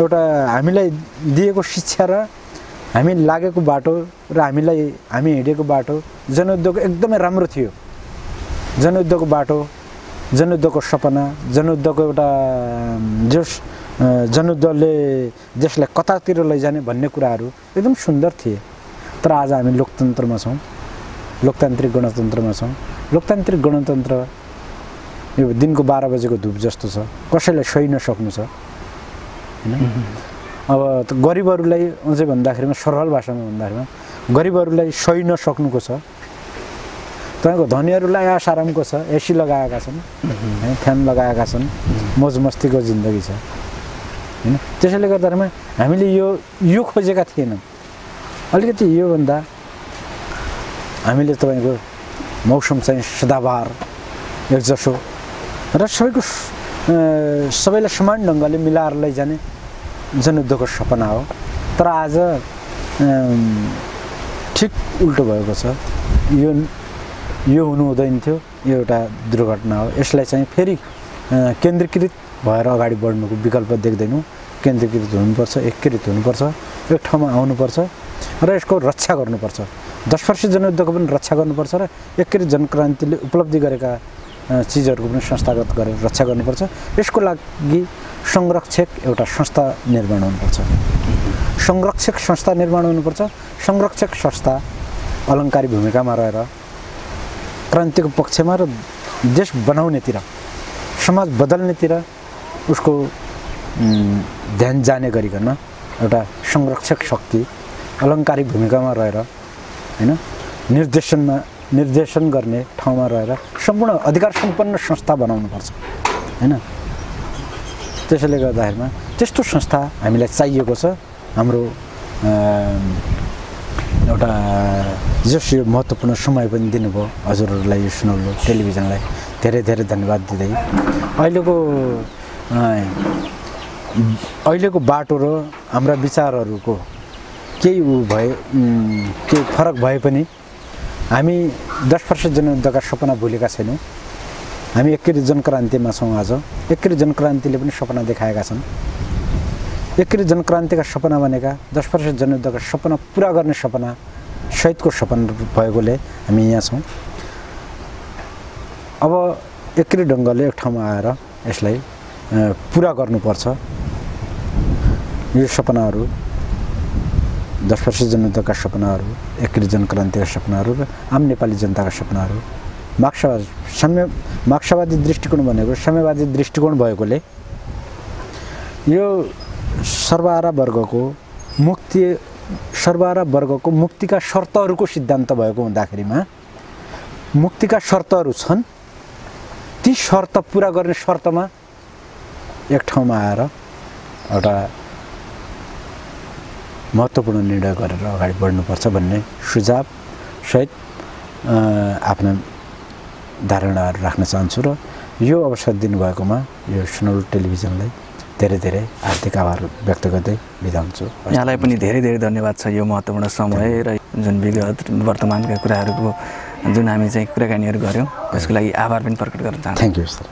एउटा हामीलाई दिएको शिक्षा र हामी लागेको बाटो र हामीलाई हामी हिँडेको बाटो जनयुद्धको एकदमै राम्रो थियो। जनयुद्धको बाटो जनयुद्धको सपना जनयुद्धको एउटा जस जनयुद्धले देशलाई कतातिर लैजाने भन्ने कुराहरू एकदम सुन्दर थिए। तर आज हामी लोकतन्त्रमा छौँ लोकतान्त्रिक गणतन्त्रमा छौँ। लोकतान्त्रिक गणतन्त्र यो दिनको बाह्र बजेको धुप जस्तो छ। कसैलाई सही नसक्नु छ। होइन? अब गरिबहरूलाई अझै भन्दाखेरिमा सरल भाषामा भन्दाखेरिमा गरिबहरूलाई सही नसक्नुको छ। तपाईँको धनीहरूलाई आश आरामको छ एसी लगाएका छन् होइन फ्यान लगाएका छन् मोज मस्तीको जिन्दगी छ होइन? त्यसैले गर्दाखेरिमा हामीले यो यो खोजेका थिएनौँ। अलिकति योभन्दा हामीले तपाईँको मौसम चाहिँ सदाबहार एक जसो र सबैको सबैलाई समान ढङ्गले मिलाएर लैजाने जनयुद्धको सपना हो। तर आज ठिक उल्टो भएको छ। यो यो हुनु हुँदैन थियो। यो एउटा दुर्घटना हो। यसलाई चाहिँ फेरि केन्द्रीकृत भएर अगाडि बढ्नुको विकल्प देख्दैनौँ। केन्द्रीकृत हुनुपर्छ एकीकृत हुनुपर्छ एक ठाउँमा आउनुपर्छ र यसको रक्षा गर्नुपर्छ। दस वर्ष जनयुद्धको पनि रक्षा गर्नुपर्छ र एकीकृत जनक्रान्तिले उपलब्धि गरेका चिजहरूको पनि संस्थागत गरेर रक्षा गर्नुपर्छ। यसको लागि संरक्षक एउटा संस्था निर्माण हुनुपर्छ। संरक्षक संस्था निर्माण हुनुपर्छ। संरक्षक संस्था अलङ्कारी भूमिकामा रहेर क्रान्तिको पक्षमा र देश बनाउनेतिर समाज बदल्नेतिर उसको ध्यान जाने गरिकन एउटा संरक्षक शक्ति अलङ्कारी भूमिकामा रहेर होइन निर्देशनमा निर्देशन गर्ने ठाउँमा रहेर सम्पूर्ण अधिकार सम्पन्न संस्था बनाउनुपर्छ होइन? त्यसैले गर्दाखेरिमा त्यस्तो संस्था हामीलाई चाहिएको छ। हाम्रो एउटा जस यो महत्त्वपूर्ण समय पनि दिनुभयो। हजुरहरूलाई यो सुनौलो टेलिभिजनलाई धेरै धेरै धन्यवाद दिँदै। अहिलेको अहिलेको बाटो र हाम्रा विचारहरूको केही उ भए केही फरक भए पनि हामी दस वर्ष जनयुद्धका सपना भुलेका छैनौँ। हामी एकीकृत जनक्रान्तिमा छौँ आज। एकीकृत जनक्रान्तिले पनि सपना देखाएका छन्। एकीकृत जनक्रान्तिका सपना भनेका दस वर्ष जनयुद्धका सपना पुरा गर्ने सपना सहितको सपना भएकोले हामी यहाँ छौँ। अब एकीकृत ढङ्गले एक ठाउँमा आएर यसलाई पुरा गर्नुपर्छ। यो सपनाहरू दस वर्ष जनयुद्धका सपनाहरू एकीकृत जनक्रान्तिका सपनाहरू र आम नेपाली जनताका सपनाहरू मार्क्सवाद साम्य मार्क्सवादी दृष्टिकोण भनेको साम्यवादी दृष्टिकोण भएकोले यो सर्वहारा वर्गको मुक्ति सर्वहारा वर्गको मुक्तिका शर्तहरूको सिद्धान्त भएको हुँदाखेरिमा मुक्तिका शर्तहरू छन् ती शर्त पुरा गर्ने शर्तमा एक ठाउँमा आएर एउटा महत्त्वपूर्ण निर्णय गरेर अगाडि बढ्नुपर्छ भन्ने सुझाव सहित अ, आफ्ना धारणाहरू राख्न चाहन्छु र यो अवसर दिनुभएकोमा यो सुनौलो टेलिभिजनलाई धेरै धेरै हार्दिक आभार व्यक्त गर्दै बिदा हुन्छु। यहाँलाई पनि धेरै धेरै धन्यवाद छ यो महत्त्वपूर्ण समय र जुन विगत वर्तमानका कुराहरूको जुन हामी चाहिँ कुराकानीहरू गऱ्यौँ त्यसको लागि आभार पनि प्रकट गर्न चाहन्छु। Thank you sir